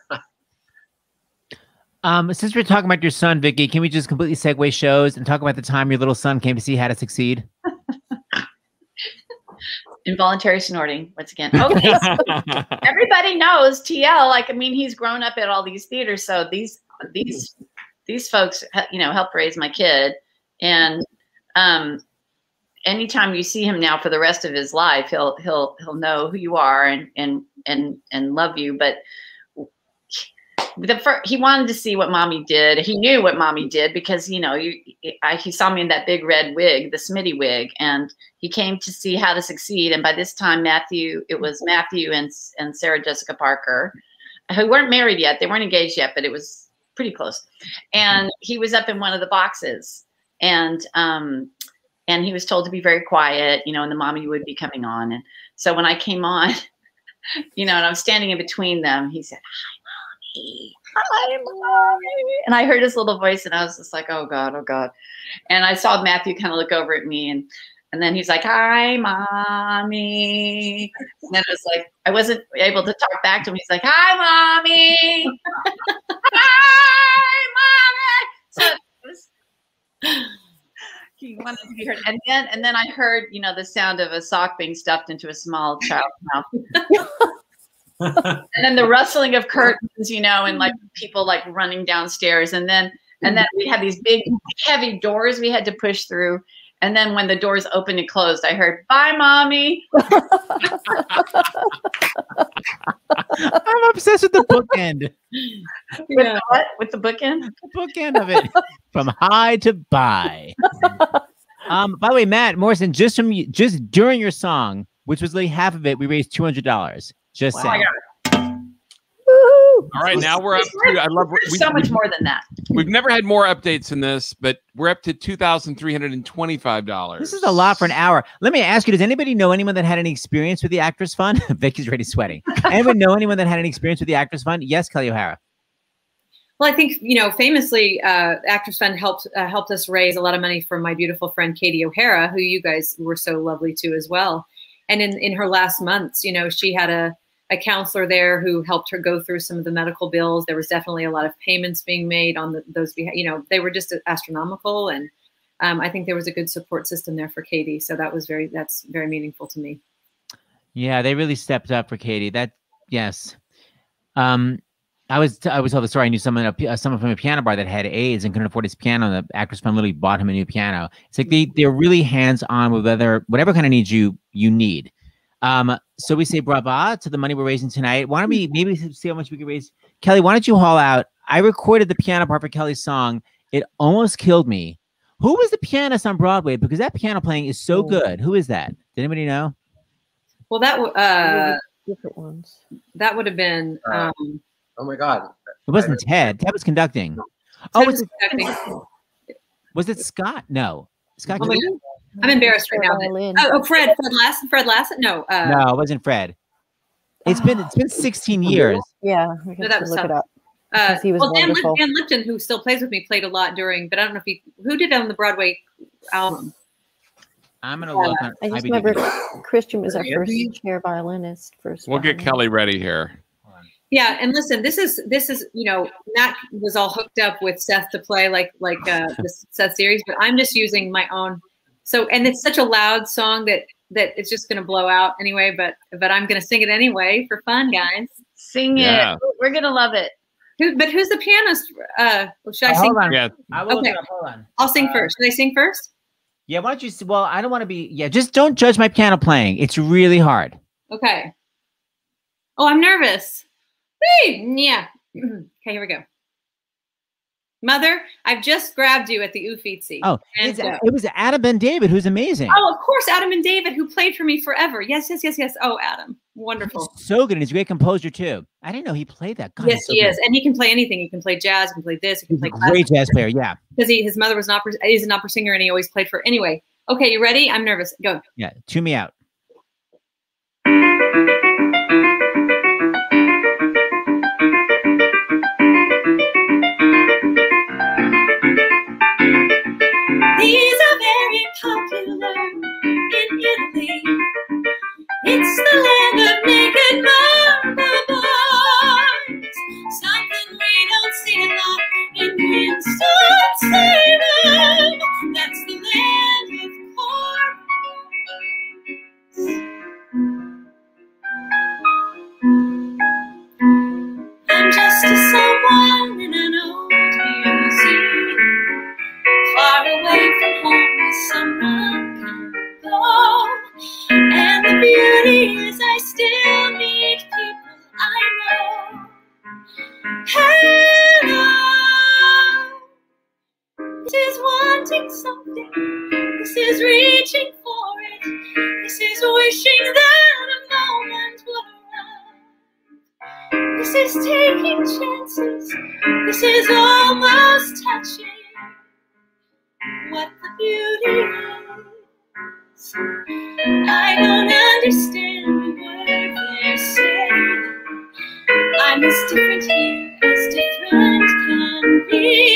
Um, since we're talking about your son, Vicky, can we just completely segue shows and talk about the time your little son came to see How to Succeed? Involuntary snorting once again. Okay, so everybody knows TL. Like, I mean, he's grown up at all these theaters, so these these these folks, you know, help raise my kid. And um, anytime you see him now for the rest of his life, he'll he'll he'll know who you are and and and and love you. But the first, he wanted to see what mommy did. He knew what mommy did because you know you I, he saw me in that big red wig, the Smitty wig, and he came to see how to succeed. And by this time, Matthew, it was Matthew and and Sarah Jessica Parker, who weren't married yet. They weren't engaged yet, but it was pretty close. And he was up in one of the boxes, and um, and he was told to be very quiet, you know, and the mommy would be coming on. And so when I came on, you know, and I was standing in between them, he said, Hi, mommy. And I heard his little voice, and I was just like, oh God, oh God. And I saw Matthew kind of look over at me, and and then he's like, hi, mommy. And then it was like, I wasn't able to talk back to him. He's like, hi, mommy. hi, mommy. So he wanted to be heard. And then and then I heard, you know, the sound of a sock being stuffed into a small child's mouth. and then the rustling of curtains, you know, and like people like running downstairs, and then and then we had these big heavy doors we had to push through. And then when the doors opened and closed, I heard, "Bye, mommy." I'm obsessed with the bookend. With the what? With the bookend? The bookend of it. From high to bye. um, by the way, Matt Morrison, just from you- just during your song, which was like half of it, we raised two hundred dollars. Just Wow. saying. All right, now we're up to. I love. There's so much more than that. We've never had more updates than this, but we're up to two thousand three hundred and twenty-five dollars. This is a lot for an hour. Let me ask you: Does anybody know anyone that had any experience with the Actors Fund? Vicky's already sweating. Anyone know anyone that had any experience with the Actors Fund? Yes, Kelli O'Hara. Well, I think you know, famously, uh, Actors Fund helped uh, helped us raise a lot of money for my beautiful friend Katie O'Hara, who you guys were so lovely to as well. And in in her last months, you know, she had a a counselor there who helped her go through some of the medical bills. There was definitely a lot of payments being made on the, those. You know, they were just astronomical, and um, I think there was a good support system there for Katie. So that was very that's very meaningful to me. Yeah, they really stepped up for Katie. That yes. Um, I was I was told the story. I knew someone a, uh, someone from a piano bar that had AIDS and couldn't afford his piano. And the Actors Fund literally bought him a new piano. It's like they they're really hands on with whether whatever kind of needs you you need. Um, so we say brava to the money we're raising tonight. Why don't we maybe see how much we can raise? Kelli, why don't you haul out? I recorded the piano part for Kelli's song. It almost killed me. Who was the pianist on Broadway? Because that piano playing is so good. Who is that? Did anybody know? Well, that uh, different ones. that would have been. Uh, Um, Oh my God. It wasn't Ted. Ted was conducting. Oh, Ted was was it, conducting. was it Scott? No, Scott. Oh my Gleason? God. I'm embarrassed right now. Oh, oh, Fred, Fred Lassen, Fred Lassen. No, uh, No, it wasn't Fred. It's been it's been 16 years. Yeah, we No, have that was look it up. Uh, he was well, Dan, Lip- wonderful. Dan Lipton, who still plays with me, played a lot during, but I don't know if he who did on the Broadway album. I'm gonna look on I just IMDb. remember Christian was our first chair violinist. First. We'll get. Kelly ready here. Yeah, and listen, this is this is you know Matt was all hooked up with Seth to play like like uh, this Seth series, but I'm just using my own. So and it's such a loud song that that it's just gonna blow out anyway. But but I'm gonna sing it anyway for fun, guys. Sing Yeah. it. We're gonna love it. Who, but who's the pianist? Uh, should I Oh, sing? hold on. Yeah. I will Okay. Hold on. I'll sing first. Should I sing first? Yeah, why don't you? Well, I don't want to be. Yeah, just don't judge my piano playing. It's really hard. Okay. Oh, I'm nervous. Hey, yeah. okay, here we go. Mother, I've just grabbed you at the Uffizi. Oh, and go. it was Adam Ben David, who's amazing. Oh, of course, Adam Ben David, who played for me forever. Yes, yes, yes, yes. Oh, Adam, wonderful. So good, and he's a great composer too. I didn't know he played that. God, yes, so he good. is, and he can play anything. He can play jazz. He can play this. He can play Great jazz player. Yeah, because he, his mother was an opera. He's an opera singer, and he always played for. Anyway, okay, you ready? I'm nervous. Go. yeah. Tune me out. In this is wanting something. This is reaching for it. This is wishing that a moment would arrive. This is taking chances. This is almost touching what the beauty is. I don't understand word they're saying. I'm as different here as different can be.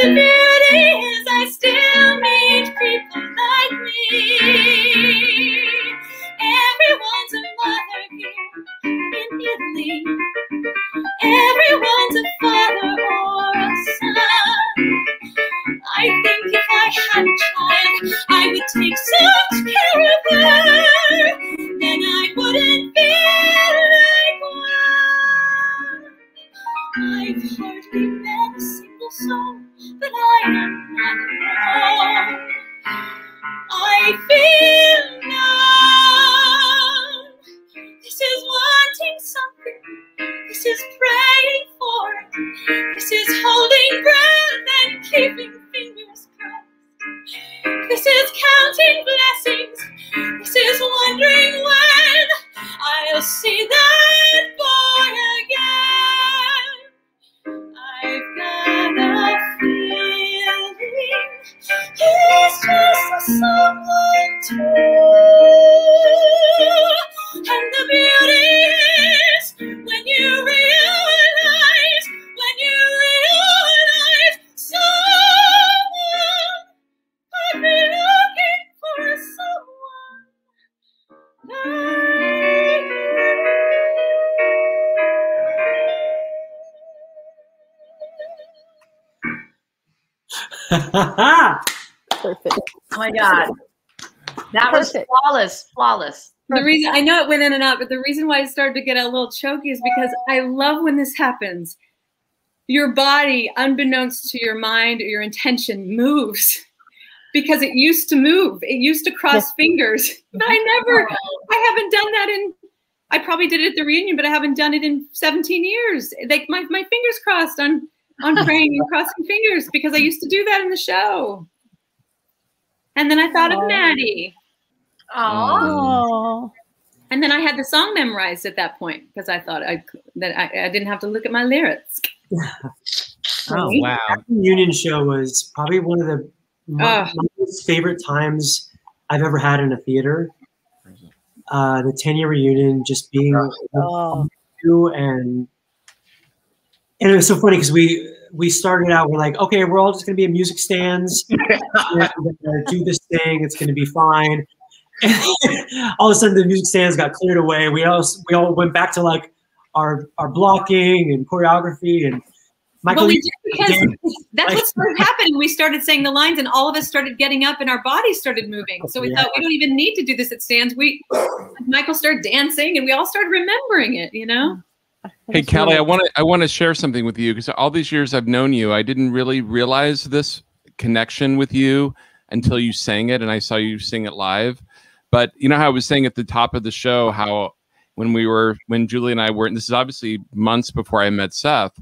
The beauty is I still meet people like me. Everyone's a mother here in Italy. Everyone's a father or a son. I think if I had a child, I would take such care of her. Then I wouldn't feel I've hardly met a single soul, yeah. Flawless. The reason I know it went in and out, but the reason why I started to get a little choky is because I love when this happens. Your body, unbeknownst to your mind or your intention, moves because it used to move. It used to cross fingers. But I never, I haven't done that in. I probably did it at the reunion, but I haven't done it in 17 years. Like my, my fingers crossed on on praying and crossing fingers because I used to do that in the show. And then I thought of Maddie. Oh. And then I had the song memorized at that point because I thought I that I, I didn't have to look at my lyrics. Oh wow. That reunion show was probably one of the my, Ugh. my most favorite times I've ever had in a theater. Uh, the 10 year reunion, just being Oh. you and and it was so funny because we we started out we're like okay we're all just gonna be in music stands we're gonna do this thing it's gonna be fine and all of a sudden the music stands got cleared away we all we all went back to like our our blocking and choreography and Michael Well, we did because that's like- what started happening. We started saying the lines, and all of us started getting up, and our bodies started moving. So we Yeah. thought we don't even need to do this at stands. We Michael started dancing, and we all started remembering it. You know. Hey Kelli, I want to I want to share something with you because all these years I've known you, I didn't really realize this connection with you until you sang it and I saw you sing it live. But you know how I was saying at the top of the show how when we were when Julie and I were and this is obviously months before I met Seth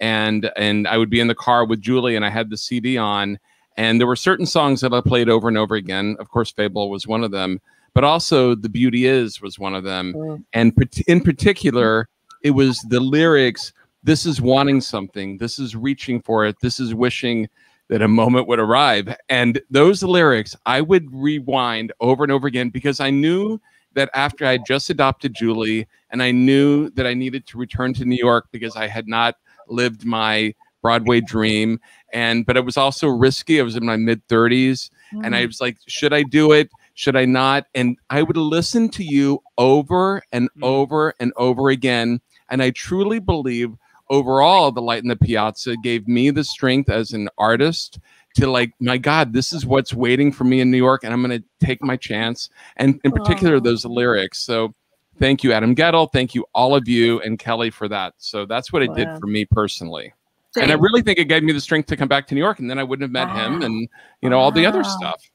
and and I would be in the car with Julie and I had the CD on and there were certain songs that I played over and over again. Of course Fable was one of them, but also The Beauty Is was one of them. Mm. And in particular, it was the lyrics this is wanting something this is reaching for it this is wishing that a moment would arrive. And those lyrics i would rewind over and over again because i knew that after i had just adopted julie and i knew that i needed to return to new york because i had not lived my broadway dream. And but it was also risky. I was in my mid 30s and i mm. was like should i do it? Should i not? And i would listen to you over and mm. over and over again. And I truly believe overall, the light in the piazza gave me the strength as an artist to like, my God, this is what's waiting for me in New York, and I'm going to take my chance. And in particular, those lyrics. So thank you, Adam Guettel. Thank you, all of you, and Kelli for that. So that's what it did for me personally. And I really think it gave me the strength to come back to New York, and then I wouldn't have met him ah. and, you know, all the other stuff.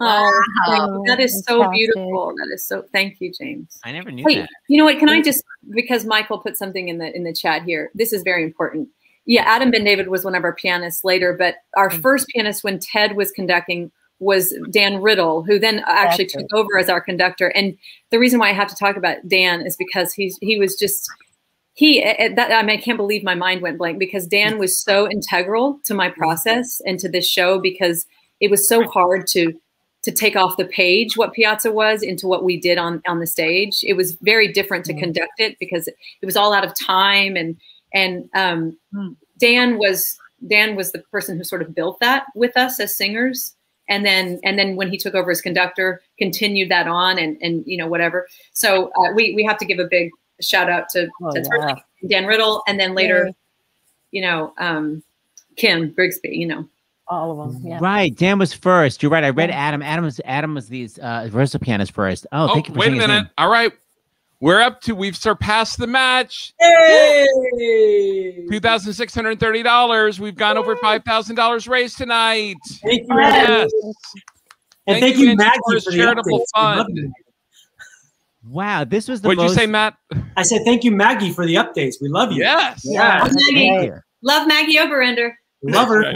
Oh, thank you. that is so fantastic. beautiful. That is so. Thank you, James. I never knew Wait, that. you know what? Can I just because Michael put something in the in the chat here. This is very important. Yeah, Adam Ben David was one of our pianists later, but our first pianist when Ted was conducting was Dan Riddle, who then actually That's took over as our conductor. And the reason why I have to talk about Dan is because he's he was just he that I mean I can't believe my mind went blank because Dan was so integral to my process and to this show because it was so hard to to take off the page what Piazza was into what we did on on the stage. It was very different to conduct it because it was all out of time and and um, Dan was Dan was the person who sort of built that with us as singers. And then and then when he took over as conductor, continued that on and and you know whatever. So uh, we we have to give a big shout out to, Oh, to yeah. Dan Riddle and then later, Yay. you know, um, Kim Grigsby. You know, all of them. Yeah. Right, Dan was first. You're right. I read Adam. Adam was Adam was these uh, rehearsal pianist first. Oh, Oh, thank you for wait a minute. All right. We're up to we've surpassed the match. Hey! Two thousand six hundred thirty dollars. We've gone over five thousand dollars raised tonight. Thank you, Yes. And thank, you, Angie Maggie, Torres for the charitable updates. Fund. Wow, this was the What'd you say, Matt? I said thank you, Maggie, for the updates. We love you. Yes. Yeah. Love Maggie. Thank you. Love Maggie Oberender. Love her.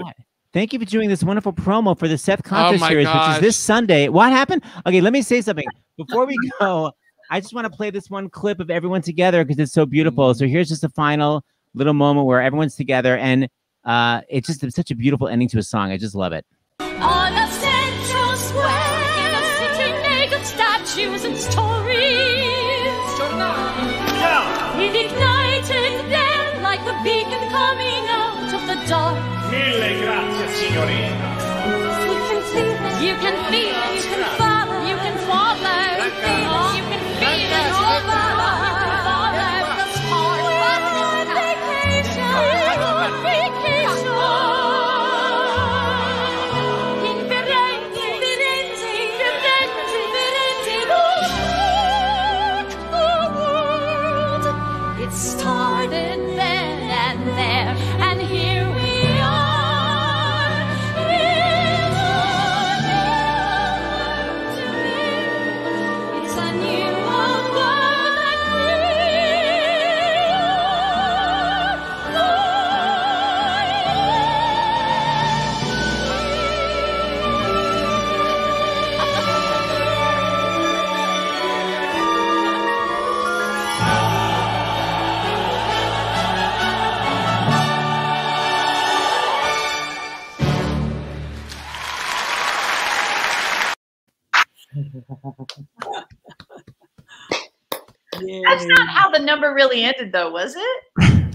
Thank you for doing this wonderful promo for the Seth concert Oh my series, which is this Sunday. What happened? Okay, let me say something before we go. I just want to play this one clip of everyone together because it's so beautiful. So here's just a final little moment where everyone's together, and uh, it's just it's such a beautiful ending to a song. I just love it. On a You can it, you can feel number really ended, though, was it?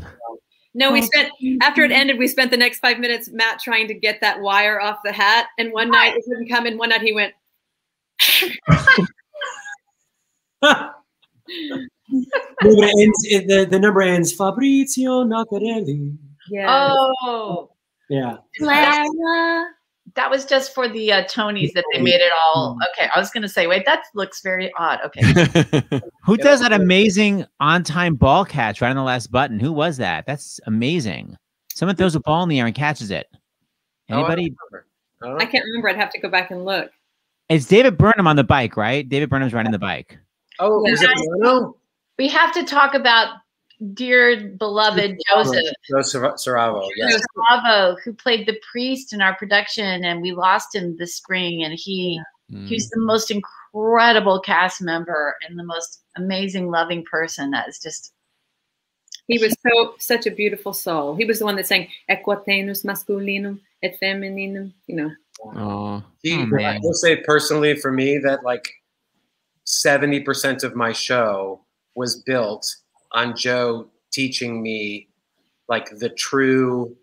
No, we oh. spent after it ended, we spent the next five minutes Matt trying to get that wire off the hat. And one night it wouldn't come, and one night he went. No, it ends, it, the, the number ends Fabrizio Naccarelli. Yeah. Oh, Yeah. Clara. That was just for the uh, Tonys that they made it all. Okay, I was gonna say, wait, that looks very odd. Okay, Who does that amazing on-time ball catch right on the last button? Who was that? That's amazing. Someone throws a ball in the air and catches it. Anybody? I can't remember. I'd have to go back and look. It's David Burnham on the bike, right? David Burnham's riding the bike. Oh, is it Bruno? we have to talk about dear beloved Joseph. Joe Sar- uh, Siravo, yes. Bravo, who played the priest in our production, and we lost him this spring. And he he's the most incredible cast member and the most amazing, loving person. That is just He was so such a beautiful soul. He was the one that sang Equatenus masculinum et femininum. You know. Oh, He, Oh, I will say personally for me that like 70% of my show was built on Joe teaching me like the true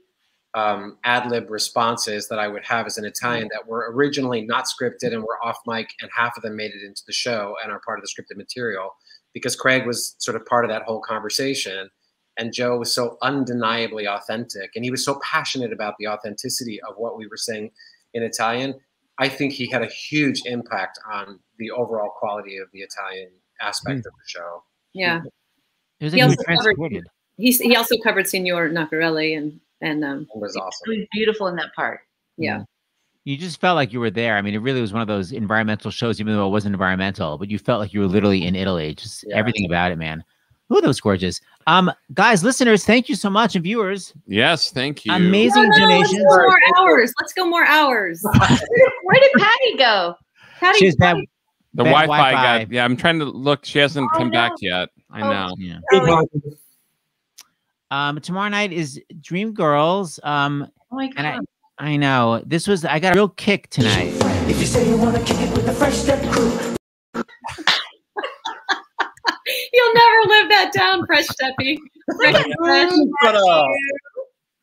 um, ad lib responses that I would have as an Italian that were originally not scripted and were off mic, and half of them made it into the show and are part of the scripted material because Craig was sort of part of that whole conversation. And Joe was so undeniably authentic, and he was so passionate about the authenticity of what we were saying in Italian. I think he had a huge impact on the overall quality of the Italian aspect of the show. Yeah. It was He like he also was covered. transported. He's, he also covered Signor Naccarelli and and um. It was awesome. he was beautiful in that part. Yeah. You just felt like you were there. I mean, it really was one of those environmental shows, even though it wasn't environmental, but you felt like you were literally in Italy. Just Yeah. everything about it, man. Ooh, that was gorgeous. Um, guys, listeners, thank you so much, and viewers, Yes, thank you. amazing No, no, let's go more hours. Let's go more hours. Where did Patti go? Patti, She has bad, The Wi-Fi, Wi-Fi. got. Yeah, I'm trying to look. She hasn't Oh, come back yet. I Oh. know. Yeah. Um, tomorrow night is Dreamgirls. Um, Oh my and I, god! I know this was. I got a real kick tonight. If you say you wanna kick it with the fresh step crew, You'll never live that down, Fresh Steppy. Fresh, fresh. But, uh,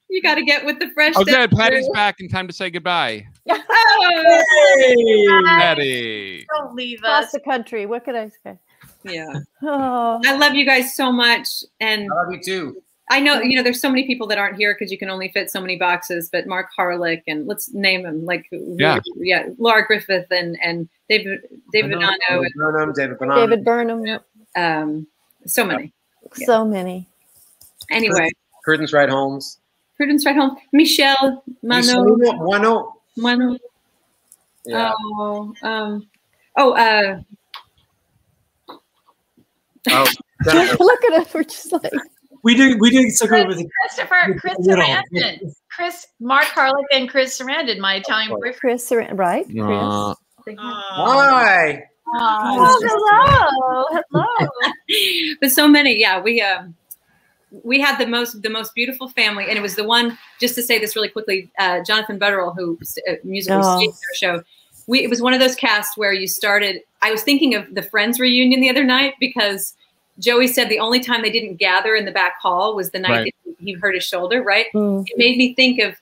You got to get with the fresh. Oh, Step good. Patti's back in time to say goodbye. Oh, Hey! Patti. Don't leave Across us. the country. What could I say? yeah. Oh, I love you guys so much, and I love you too. I know you know there's so many people that aren't here because you can only fit so many boxes. But Mark Harelik and let's name them like Yeah. yeah, Laura Griffith and and David David Anano David Burnham, David Bonanno. David Burnham. Yep. um, so many. Yeah. So many. Anyway, Prudence Wright Holmes. Prudence right home. Michelle, Mano, Michelle, Mano. Mano. Yeah. Oh, um, oh, uh, Oh, Jennifer. Look at us. We're just like We do. We do. took over the. Christopher, Chris Sarandon, Chris, Mark Harelik, and Chris Sarandon, my Italian boyfriend. Chris, Sarandon, right? Chris. Uh, Why? Oh, hello, hello. but so many. Yeah, we um, we had the most the most beautiful family, and it was the one. Just to say this really quickly, uh, Jonathan Butterell, who uh, musically Oh. staged our show. We, it was one of those casts where you started. I was thinking of the Friends reunion the other night because Joey said the only time they didn't gather in the back hall was the night Right. that he hurt his shoulder. Right. Mm. It made me think of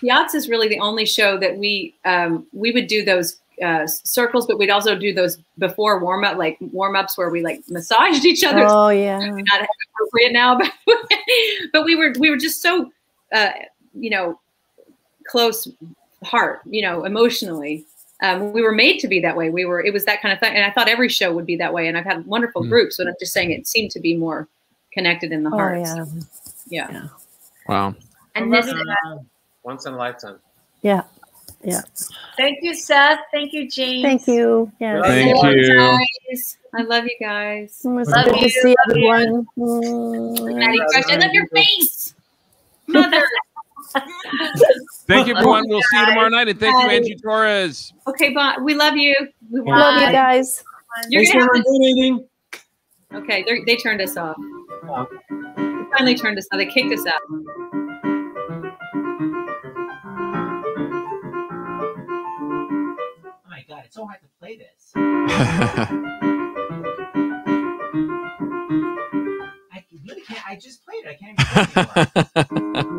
Piazza is really the only show that we um, we would do those uh, circles, but we'd also do those before warm up, like warm ups where we like massaged each other. Oh yeah. Not appropriate now, but but we were we were just so uh, you know close heart, you know, emotionally. Um, we were made to be that way. We were it was that kind of thing, and I thought every show would be that way. And I've had wonderful Mm. groups, but I'm just saying it seemed to be more connected in the heart. Oh heart. yeah. yeah. wow. And this, Once in a lifetime. Yeah. Yeah. thank you, Seth. Thank you, James. Thank you. Yeah. Thank Love you. guys. I love you guys. It was Love good you, to see love you. everyone. Mm. Maddie I love your face, mother. Thank you, everyone. We'll see you tomorrow night. And thank you, Angie Torres. Okay, but we love you. We want Love you guys. You're Thanks gonna for have to, donating. okay, they're- they turned us off. Oh. They finally turned us off. They kicked us out. It's so hard to play this. I really can't. I just played it. I can't even. play it anymore.